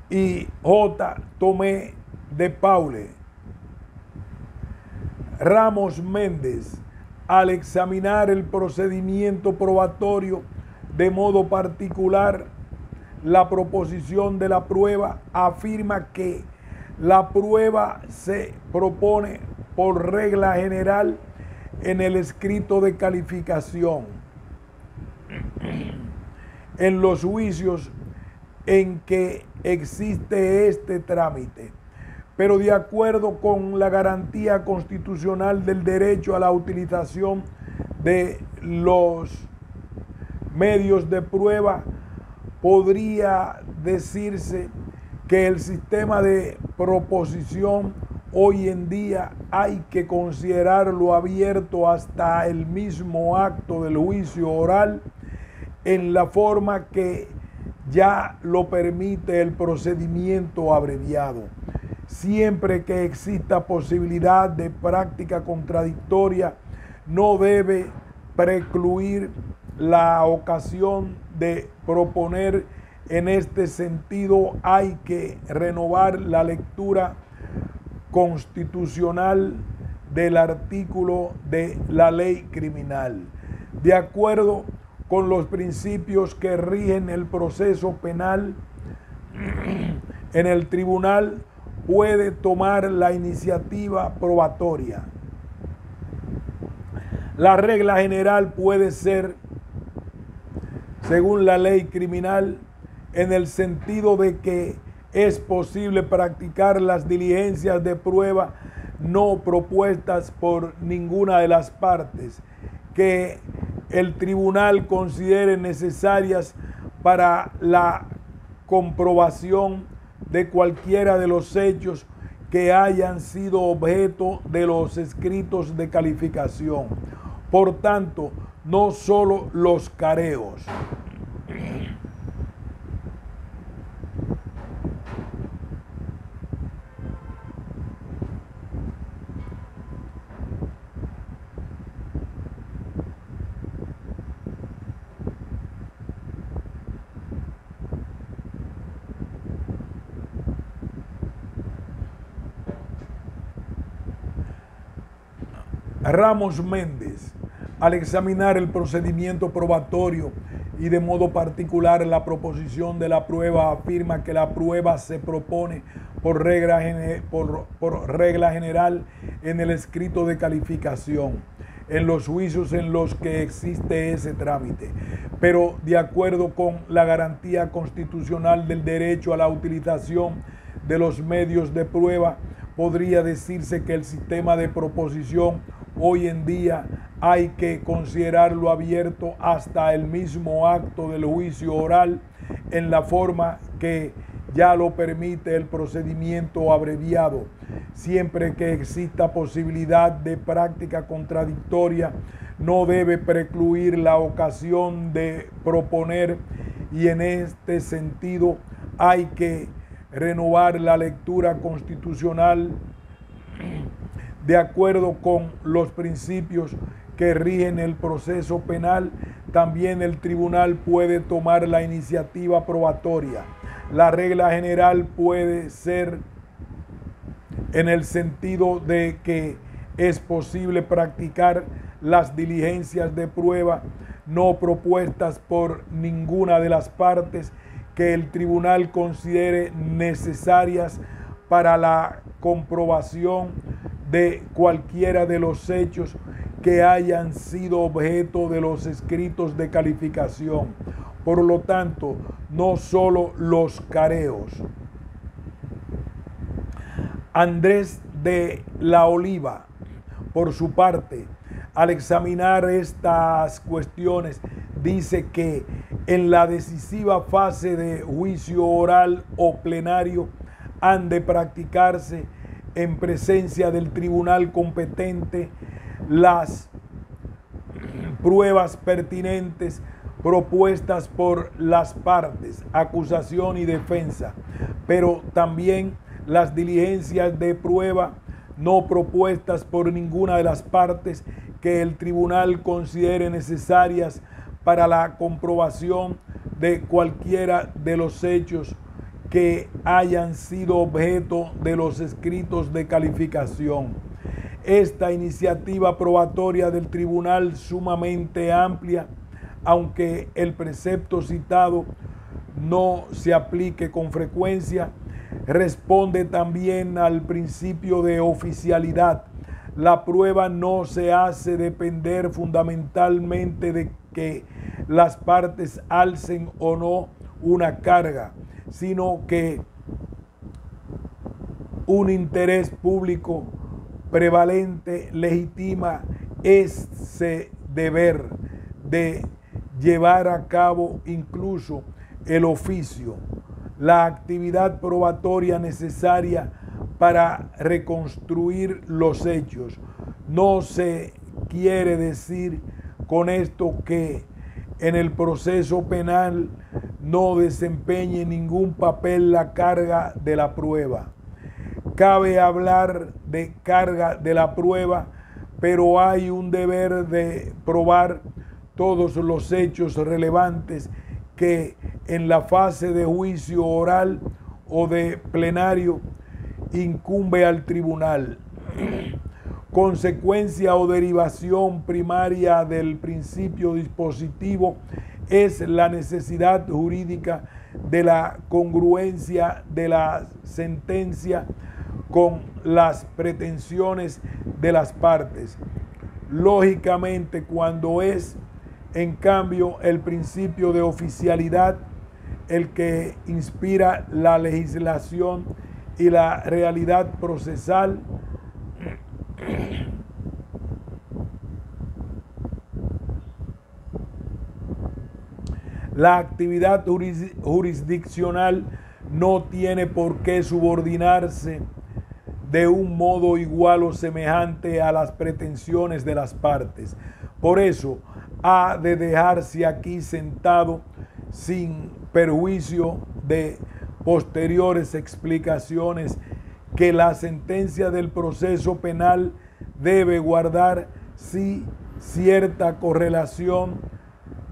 S1: y J. Tomé de Paule Ramos Méndez, al examinar el procedimiento probatorio de modo particular, la proposición de la prueba afirma que la prueba se propone por regla general en el escrito de calificación. En los juicios en que existe este trámite pero de acuerdo con la garantía constitucional del derecho a la utilización de los medios de prueba, podría decirse que el sistema de proposición hoy en día hay que considerarlo abierto hasta el mismo acto del juicio oral en la forma que ya lo permite el procedimiento abreviado siempre que exista posibilidad de práctica contradictoria, no debe precluir la ocasión de proponer. En este sentido hay que renovar la lectura constitucional del artículo de la ley criminal, de acuerdo con los principios que rigen el proceso penal en el tribunal puede tomar la iniciativa probatoria. La regla general puede ser, según la ley criminal, en el sentido de que es posible practicar las diligencias de prueba no propuestas por ninguna de las partes, que el tribunal considere necesarias para la comprobación de cualquiera de los hechos que hayan sido objeto de los escritos de calificación. Por tanto, no solo los careos. Ramos Méndez, al examinar el procedimiento probatorio y de modo particular la proposición de la prueba, afirma que la prueba se propone por regla, por, regla general en el escrito de calificación en los juicios en los que existe ese trámite, pero de acuerdo con la garantía constitucional del derecho a la utilización de los medios de prueba, podría decirse que el sistema de proposición hoy en día hay que considerarlo abierto hasta el mismo acto del juicio oral en la forma que ya lo permite el procedimiento abreviado. Siempre que exista posibilidad de práctica contradictoria, no debe precluir la ocasión de proponer y en este sentido hay que renovar la lectura constitucional de acuerdo con los principios que rigen el proceso penal, también el tribunal puede tomar la iniciativa probatoria. La regla general puede ser en el sentido de que es posible practicar las diligencias de prueba no propuestas por ninguna de las partes que el tribunal considere necesarias para la comprobación de cualquiera de los hechos que hayan sido objeto de los escritos de calificación. Por lo tanto, no solo los careos. Andrés de la Oliva, por su parte, al examinar estas cuestiones, dice que en la decisiva fase de juicio oral o plenario han de practicarse en presencia del tribunal competente las pruebas pertinentes propuestas por las partes, acusación y defensa, pero también las diligencias de prueba no propuestas por ninguna de las partes que el tribunal considere necesarias para la comprobación de cualquiera de los hechos que hayan sido objeto de los escritos de calificación. Esta iniciativa probatoria del tribunal sumamente amplia, aunque el precepto citado no se aplique con frecuencia, responde también al principio de oficialidad. La prueba no se hace depender fundamentalmente de que las partes alcen o no una carga, sino que un interés público prevalente legitima ese deber de llevar a cabo incluso el oficio, la actividad probatoria necesaria para reconstruir los hechos. No se quiere decir con esto que en el proceso penal no desempeñe ningún papel la carga de la prueba. Cabe hablar de carga de la prueba, pero hay un deber de probar todos los hechos relevantes que en la fase de juicio oral o de plenario incumbe al tribunal. Consecuencia o derivación primaria del principio dispositivo es la necesidad jurídica de la congruencia de la sentencia con las pretensiones de las partes. Lógicamente, cuando es en cambio el principio de oficialidad el que inspira la legislación y la realidad procesal, La actividad jurisdiccional no tiene por qué subordinarse de un modo igual o semejante a las pretensiones de las partes. Por eso ha de dejarse aquí sentado sin perjuicio de posteriores explicaciones que la sentencia del proceso penal debe guardar si cierta correlación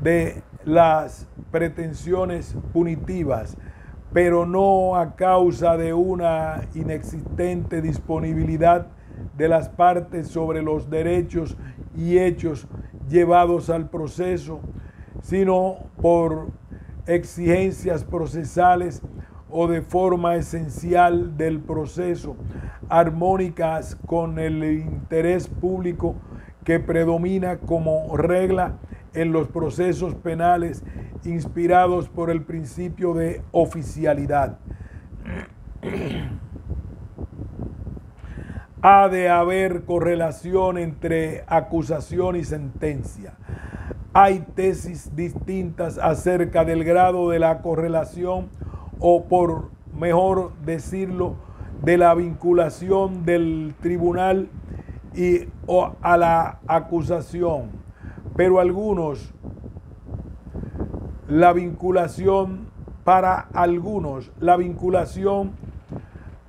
S1: de las pretensiones punitivas, pero no a causa de una inexistente disponibilidad de las partes sobre los derechos y hechos llevados al proceso, sino por exigencias procesales o de forma esencial del proceso, armónicas con el interés público que predomina como regla en los procesos penales inspirados por el principio de oficialidad. ha de haber correlación entre acusación y sentencia. Hay tesis distintas acerca del grado de la correlación o por mejor decirlo, de la vinculación del tribunal y a la acusación. Pero algunos, la vinculación para algunos, la vinculación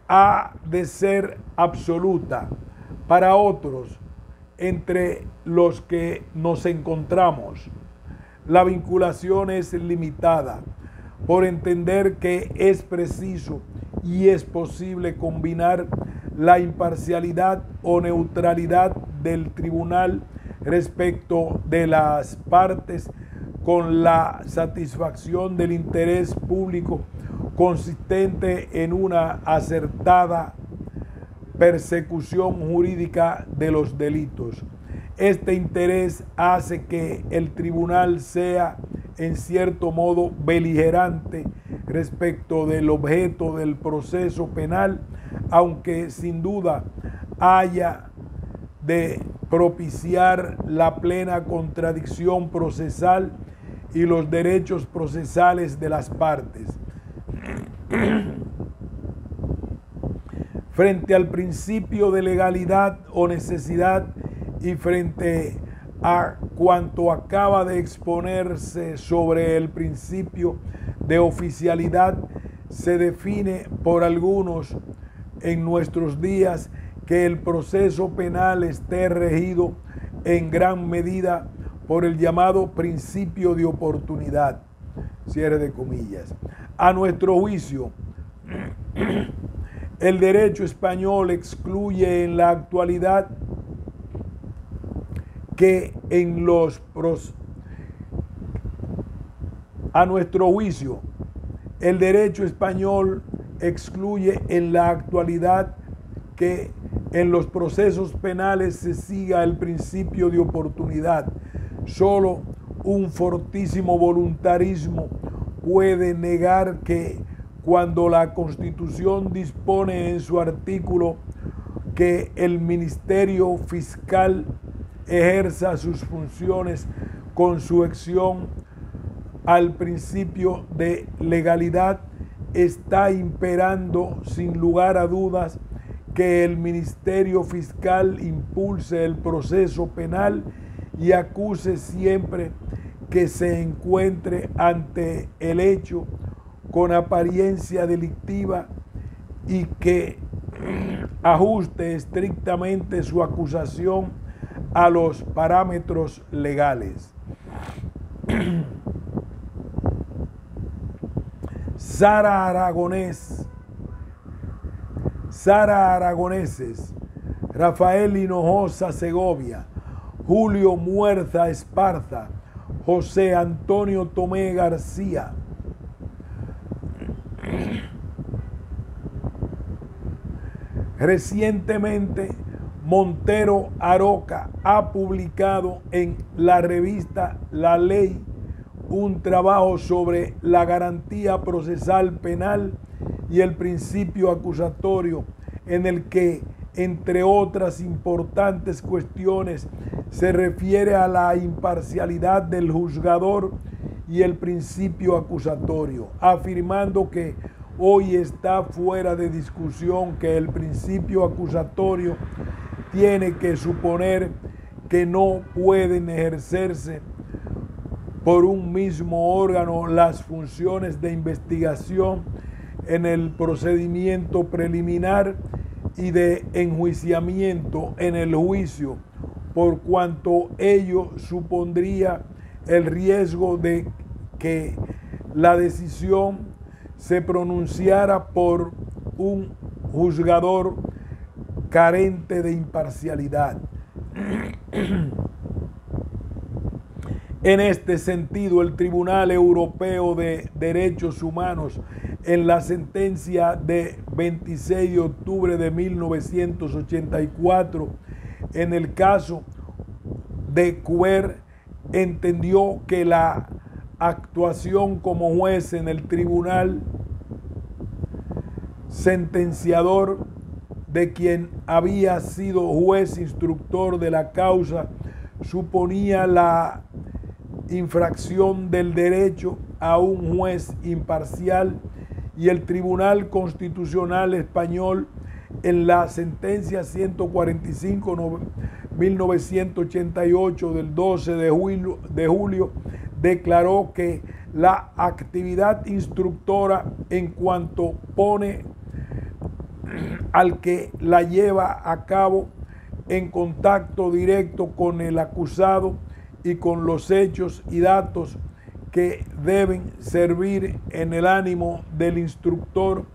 S1: ha de ser absoluta. Para otros, entre los que nos encontramos, la vinculación es limitada por entender que es preciso y es posible combinar la imparcialidad o neutralidad del tribunal respecto de las partes con la satisfacción del interés público consistente en una acertada persecución jurídica de los delitos. Este interés hace que el tribunal sea en cierto modo beligerante respecto del objeto del proceso penal, aunque sin duda haya de propiciar la plena contradicción procesal y los derechos procesales de las partes. frente al principio de legalidad o necesidad y frente a cuanto acaba de exponerse sobre el principio de oficialidad, se define por algunos en nuestros días que el proceso penal esté regido en gran medida por el llamado principio de oportunidad. Cierre de comillas. A nuestro juicio, el derecho español excluye en la actualidad que en los a nuestro juicio el derecho español excluye en la actualidad que en los procesos penales se siga el principio de oportunidad. Solo un fortísimo voluntarismo puede negar que cuando la Constitución dispone en su artículo que el Ministerio Fiscal ejerza sus funciones con sujeción al principio de legalidad, está imperando sin lugar a dudas que el Ministerio Fiscal impulse el proceso penal y acuse siempre que se encuentre ante el hecho con apariencia delictiva y que ajuste estrictamente su acusación a los parámetros legales. Sara Aragonés, Sara Aragoneses, Rafael Hinojosa Segovia, Julio Muerza Esparza, José Antonio Tomé García. Recientemente, Montero Aroca ha publicado en la revista La Ley un trabajo sobre la garantía procesal penal y el principio acusatorio en el que, entre otras importantes cuestiones, se refiere a la imparcialidad del juzgador y el principio acusatorio, afirmando que hoy está fuera de discusión que el principio acusatorio tiene que suponer que no pueden ejercerse por un mismo órgano las funciones de investigación en el procedimiento preliminar y de enjuiciamiento en el juicio, por cuanto ello supondría el riesgo de que la decisión se pronunciara por un juzgador carente de imparcialidad. En este sentido, el Tribunal Europeo de Derechos Humanos, en la sentencia de 26 de octubre de 1984, en el caso de Cuer, entendió que la actuación como juez en el tribunal sentenciador de quien había sido juez instructor de la causa suponía la infracción del derecho a un juez imparcial y el Tribunal Constitucional Español en la sentencia 145 1988 del 12 de julio, de julio declaró que la actividad instructora en cuanto pone al que la lleva a cabo en contacto directo con el acusado y con los hechos y datos que deben servir en el ánimo del instructor,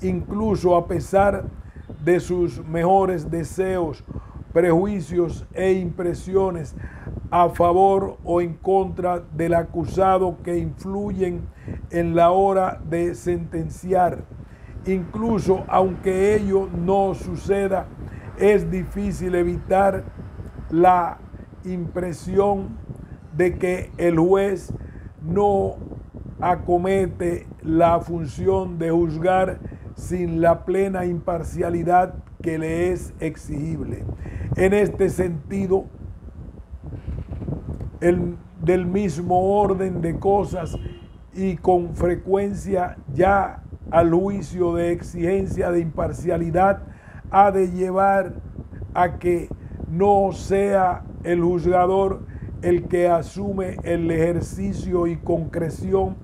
S1: incluso a pesar de sus mejores deseos, prejuicios e impresiones a favor o en contra del acusado que influyen en la hora de sentenciar. Incluso aunque ello no suceda, es difícil evitar la impresión de que el juez no acomete la función de juzgar sin la plena imparcialidad que le es exigible. En este sentido, el, del mismo orden de cosas y con frecuencia ya al juicio de exigencia de imparcialidad ha de llevar a que no sea el juzgador el que asume el ejercicio y concreción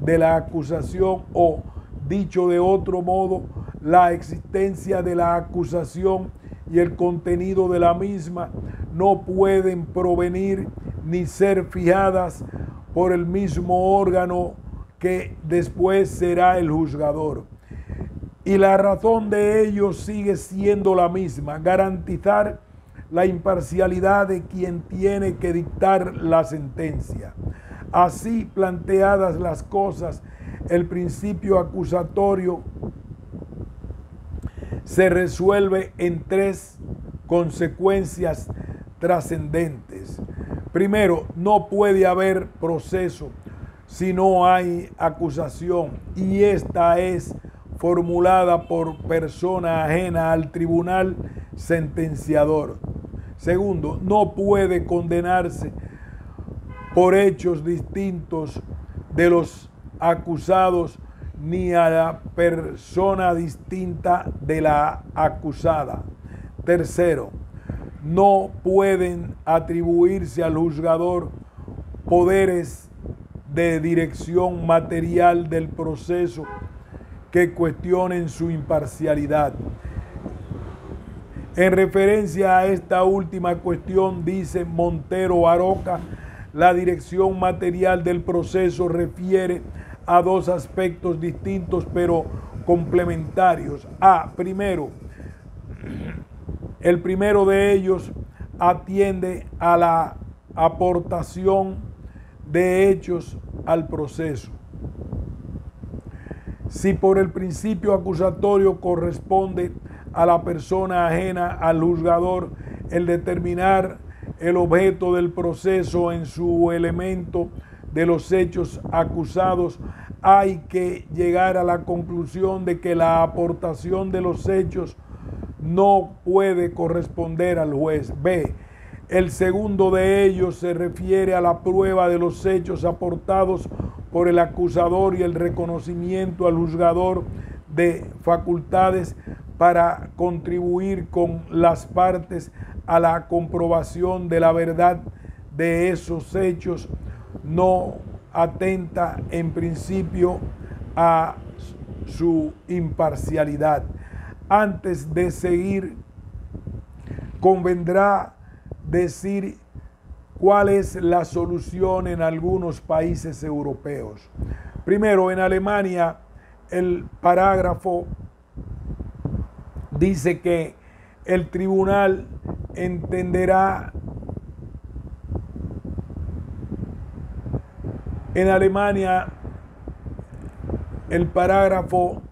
S1: de la acusación o, dicho de otro modo, la existencia de la acusación y el contenido de la misma no pueden provenir ni ser fijadas por el mismo órgano que después será el juzgador. Y la razón de ello sigue siendo la misma, garantizar la imparcialidad de quien tiene que dictar la sentencia. Así planteadas las cosas, el principio acusatorio se resuelve en tres consecuencias trascendentes. Primero, no puede haber proceso si no hay acusación y esta es formulada por persona ajena al tribunal sentenciador. Segundo, no puede condenarse por hechos distintos de los acusados ni a la persona distinta de la acusada. Tercero, no pueden atribuirse al juzgador poderes de dirección material del proceso que cuestionen su imparcialidad. En referencia a esta última cuestión, dice Montero Aroca, la dirección material del proceso refiere a dos aspectos distintos pero complementarios. A, primero, el primero de ellos atiende a la aportación de hechos al proceso. Si por el principio acusatorio corresponde a la persona ajena al juzgador el determinar el objeto del proceso en su elemento de los hechos acusados, hay que llegar a la conclusión de que la aportación de los hechos no puede corresponder al juez. B. El segundo de ellos se refiere a la prueba de los hechos aportados por el acusador y el reconocimiento al juzgador de facultades para contribuir con las partes a la comprobación de la verdad de esos hechos, no atenta en principio a su imparcialidad. Antes de seguir, convendrá decir cuál es la solución en algunos países europeos. Primero, en Alemania, el parágrafo dice que el tribunal entenderá en Alemania el parágrafo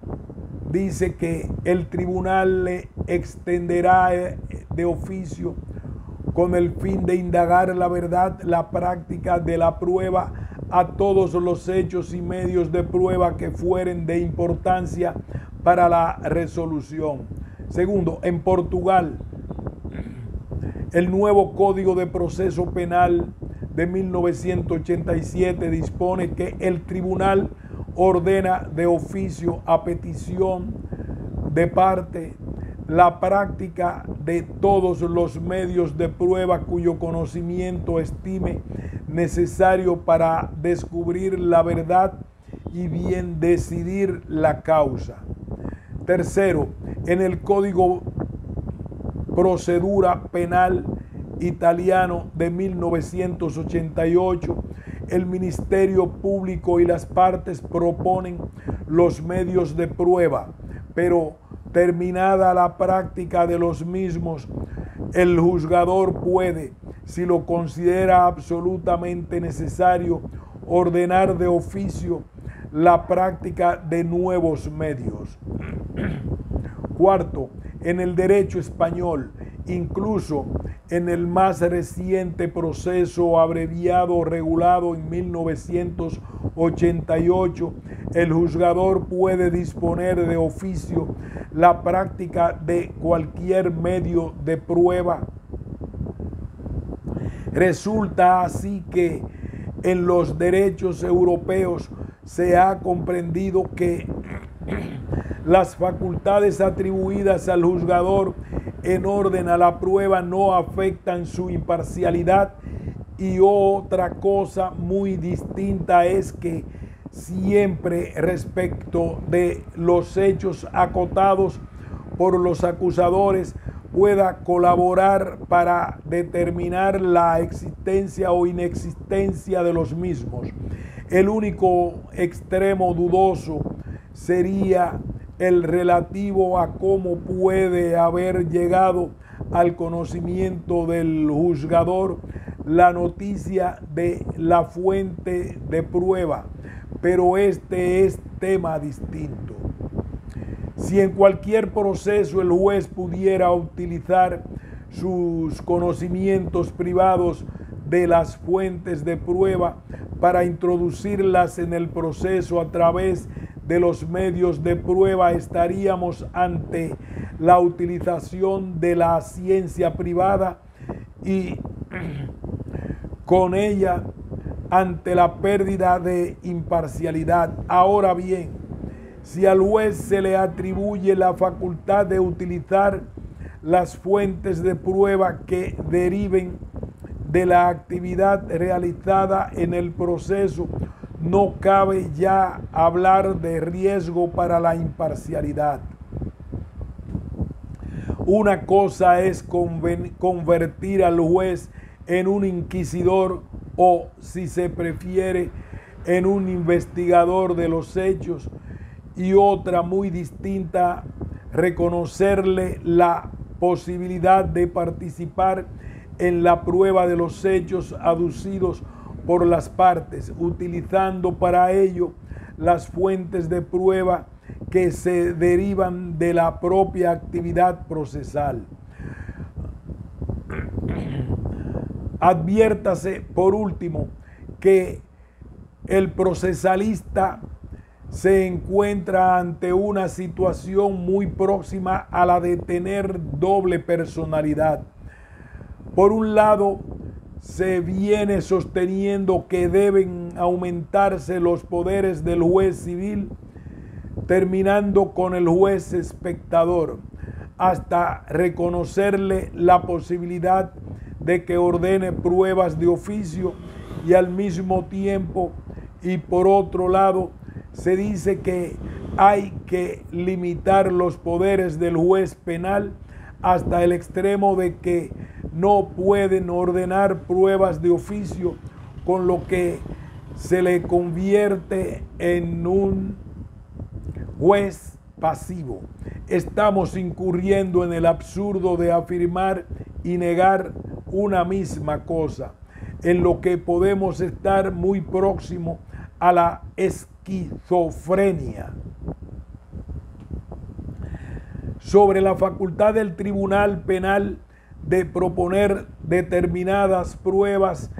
S1: dice que el tribunal le extenderá de oficio con el fin de indagar la verdad, la práctica de la prueba a todos los hechos y medios de prueba que fueren de importancia para la resolución. Segundo, en Portugal, el nuevo Código de Proceso Penal de 1987 dispone que el tribunal ordena de oficio a petición de parte la práctica de todos los medios de prueba cuyo conocimiento estime necesario para descubrir la verdad y bien decidir la causa. Tercero, en el Código Procedura Penal Italiano de 1988, el Ministerio Público y las partes proponen los medios de prueba, pero terminada la práctica de los mismos, el juzgador puede, si lo considera absolutamente necesario, ordenar de oficio la práctica de nuevos medios. Cuarto, en el derecho español, incluso en el más reciente proceso abreviado regulado en 1988, el juzgador puede disponer de oficio la práctica de cualquier medio de prueba. Resulta así que en los derechos europeos se ha comprendido que las facultades atribuidas al juzgador en orden a la prueba no afectan su imparcialidad y otra cosa muy distinta es que siempre respecto de los hechos acotados por los acusadores pueda colaborar para determinar la existencia o inexistencia de los mismos. El único extremo dudoso sería el relativo a cómo puede haber llegado al conocimiento del juzgador la noticia de la fuente de prueba, pero este es tema distinto. Si en cualquier proceso el juez pudiera utilizar sus conocimientos privados de las fuentes de prueba para introducirlas en el proceso a través de los medios de prueba estaríamos ante la utilización de la ciencia privada y con ella ante la pérdida de imparcialidad. Ahora bien, si al juez se le atribuye la facultad de utilizar las fuentes de prueba que deriven de la actividad realizada en el proceso no cabe ya hablar de riesgo para la imparcialidad. Una cosa es convertir al juez en un inquisidor o, si se prefiere, en un investigador de los hechos y otra muy distinta, reconocerle la posibilidad de participar en la prueba de los hechos aducidos por las partes, utilizando para ello las fuentes de prueba que se derivan de la propia actividad procesal. Adviértase, por último, que el procesalista se encuentra ante una situación muy próxima a la de tener doble personalidad. Por un lado, se viene sosteniendo que deben aumentarse los poderes del juez civil, terminando con el juez espectador, hasta reconocerle la posibilidad de que ordene pruebas de oficio y al mismo tiempo, y por otro lado, se dice que hay que limitar los poderes del juez penal hasta el extremo de que no pueden ordenar pruebas de oficio, con lo que se le convierte en un juez pasivo. estamos incurriendo en el absurdo de afirmar y negar una misma cosa, en lo que podemos estar muy próximo a la esquizofrenia. Sobre la facultad del Tribunal Penal de proponer determinadas pruebas,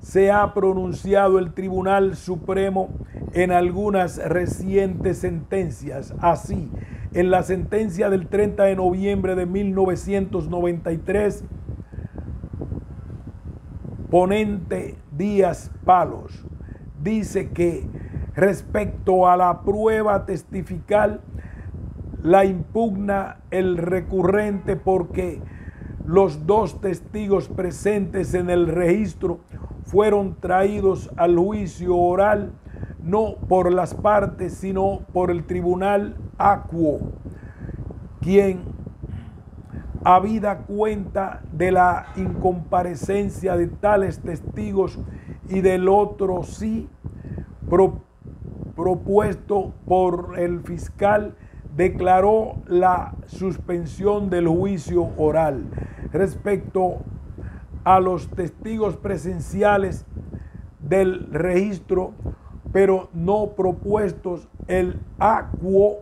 S1: se ha pronunciado el Tribunal Supremo en algunas recientes sentencias. Así, en la sentencia del 30 de noviembre de 1993, ponente Díaz Palos dice que respecto a la prueba testifical, la impugna el recurrente porque los dos testigos presentes en el registro fueron traídos al juicio oral no por las partes, sino por el tribunal acuo, quien habida cuenta de la incomparecencia de tales testigos y del otro sí propuesto por el fiscal, declaró la suspensión del juicio oral. Respecto a los testigos presenciales del registro, pero no propuestos, el acuo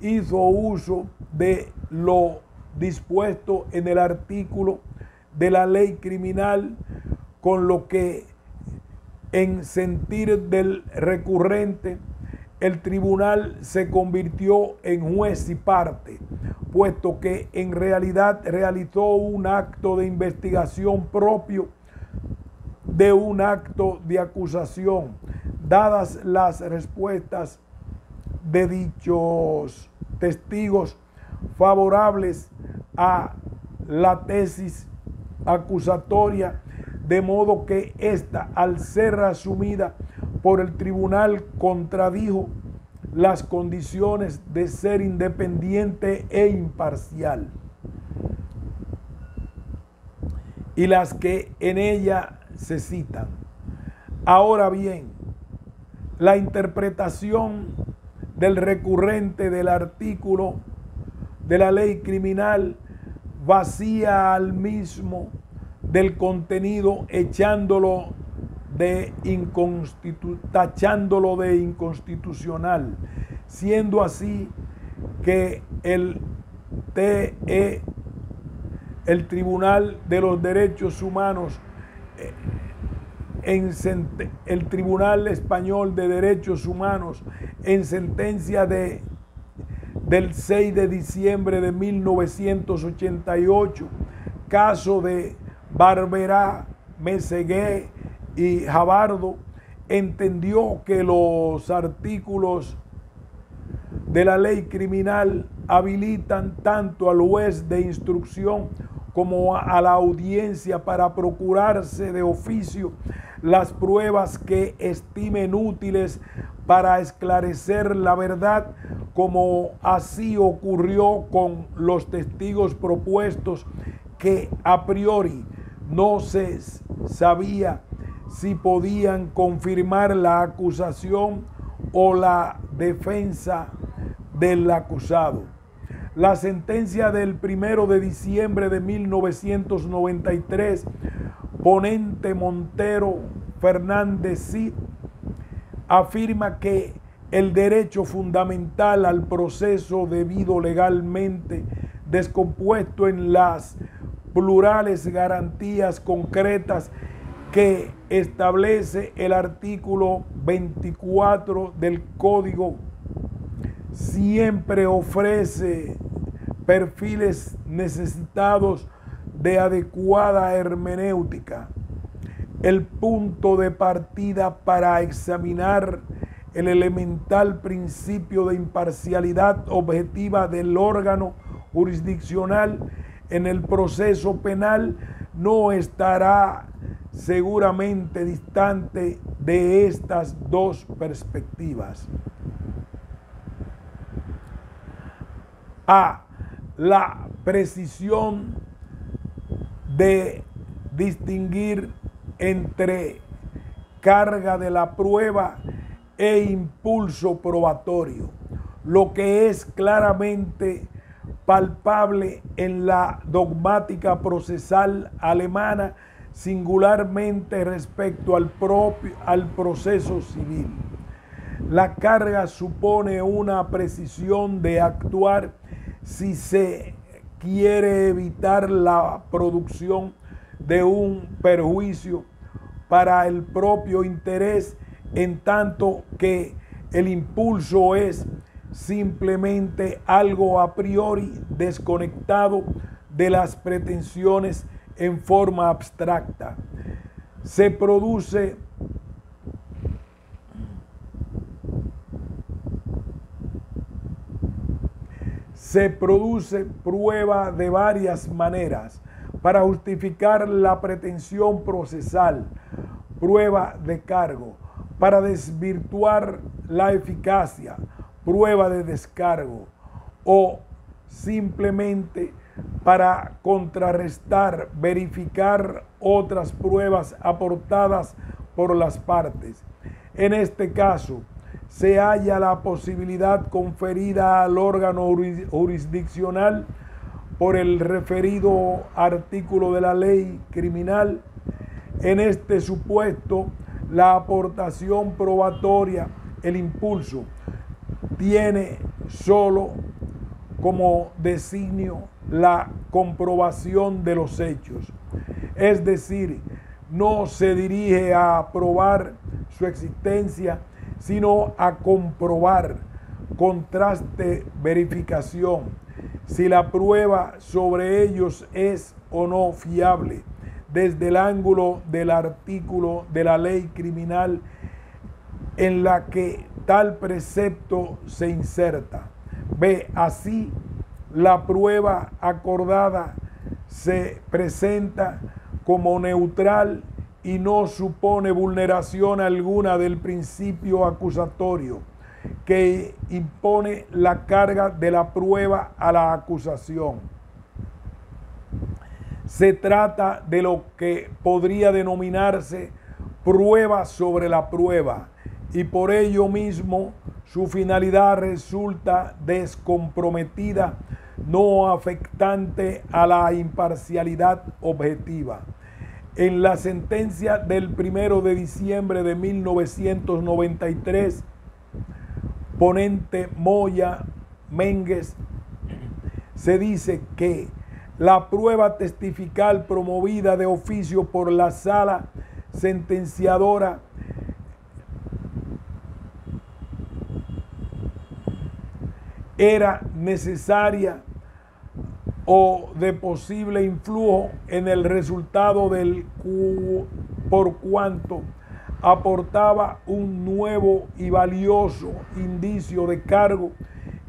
S1: hizo uso de lo dispuesto en el artículo de la ley criminal, con lo que en sentir del recurrente, el tribunal se convirtió en juez y parte, puesto que en realidad realizó un acto de investigación propio de un acto de acusación, dadas las respuestas de dichos testigos favorables a la tesis acusatoria, de modo que ésta, al ser asumida por el tribunal, contradijo las condiciones de ser independiente e imparcial y las que en ella se citan. Ahora bien, la interpretación del recurrente del artículo de la ley criminal vacía al mismo del contenido echándolo de tachándolo de inconstitucional, siendo así que el TE, el Tribunal de los Derechos Humanos, eh, en el Tribunal Español de Derechos Humanos, en sentencia de del 6 de diciembre de 1988, caso de Barberá, Mesegué y Jabardo, entendió que los artículos de la ley criminal habilitan tanto al juez de instrucción como a la audiencia para procurarse de oficio las pruebas que estimen útiles para esclarecer la verdad, como así ocurrió con los testigos propuestos que a priori no se sabía si podían confirmar la acusación o la defensa del acusado. La sentencia del primero de diciembre de 1993, ponente Montero Fernández Cid, afirma que el derecho fundamental al proceso debido legalmente descompuesto en las plurales garantías concretas que establece el artículo 24 del Código siempre ofrece perfiles necesitados de adecuada hermenéutica. El punto de partida para examinar el elemental principio de imparcialidad objetiva del órgano jurisdiccional en el proceso penal no estará seguramente distante de estas dos perspectivas. A. La precisión de distinguir entre carga de la prueba e impulso probatorio. lo que es claramente palpable en la dogmática procesal alemana, singularmente respecto al, propio, al proceso civil. La carga supone una precisión de actuar si se quiere evitar la producción de un perjuicio para el propio interés, en tanto que el impulso es simplemente algo a priori desconectado de las pretensiones en forma abstracta. Se produce se produce prueba de varias maneras para justificar la pretensión procesal, prueba de cargo, para desvirtuar la eficacia, prueba de descargo, o simplemente para contrarrestar, verificar otras pruebas aportadas por las partes. En este caso, se halla la posibilidad conferida al órgano jurisdiccional por el referido artículo de la ley criminal. En este supuesto, la aportación probatoria, el impulso, tiene solo como designio la comprobación de los hechos. Es decir, no se dirige a probar su existencia, sino a comprobar, contraste, verificación, si la prueba sobre ellos es o no fiable desde el ángulo del artículo de la ley criminal en la que tal precepto se inserta. Ve, así la prueba acordada se presenta como neutral y no supone vulneración alguna del principio acusatorio que impone la carga de la prueba a la acusación. Se trata de lo que podría denominarse prueba sobre la prueba y por ello mismo su finalidad resulta descomprometida, no afectante a la imparcialidad objetiva. En la sentencia del primero de diciembre de 1993, ponente Moya Mengues, se dice que la prueba testifical promovida de oficio por la sala sentenciadora era necesaria o de posible influjo en el resultado del por cuanto aportaba un nuevo y valioso indicio de cargo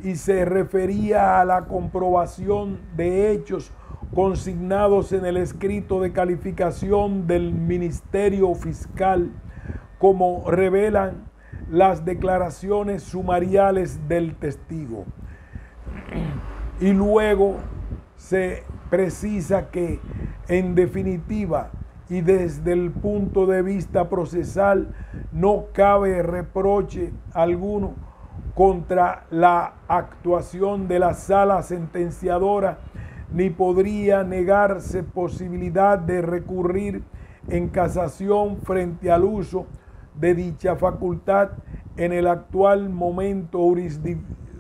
S1: y se refería a la comprobación de hechos consignados en el escrito de calificación del Ministerio Fiscal, como revelan las declaraciones sumariales del testigo. Y luego se precisa que en definitiva y desde el punto de vista procesal no cabe reproche alguno contra la actuación de la sala sentenciadora, ni podría negarse posibilidad de recurrir en casación frente al uso de dicha facultad en el actual momento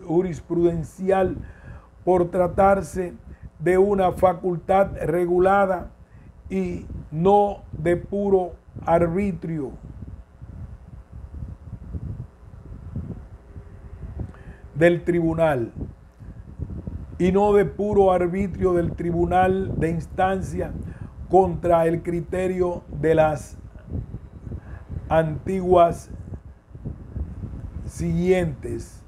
S1: jurisprudencial por tratarse de una facultad regulada y no de puro arbitrio. del tribunal y no de puro arbitrio del tribunal de instancia contra el criterio de las antiguas siguientes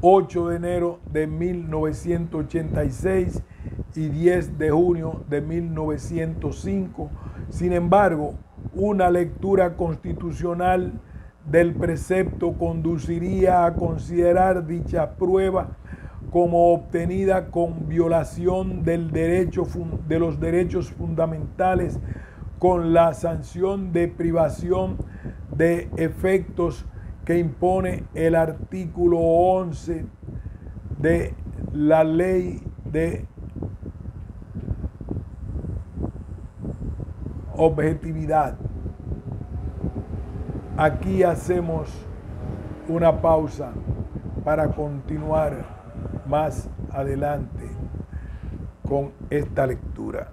S1: 8 de enero de 1986 y 10 de junio de 1905. Sin embargo, una lectura constitucional del precepto conduciría a considerar dicha prueba como obtenida con violación del derecho, de los derechos fundamentales con la sanción de privación de efectos que impone el artículo 11 de la ley de objetividad. Aquí hacemos una pausa para continuar más adelante con esta lectura.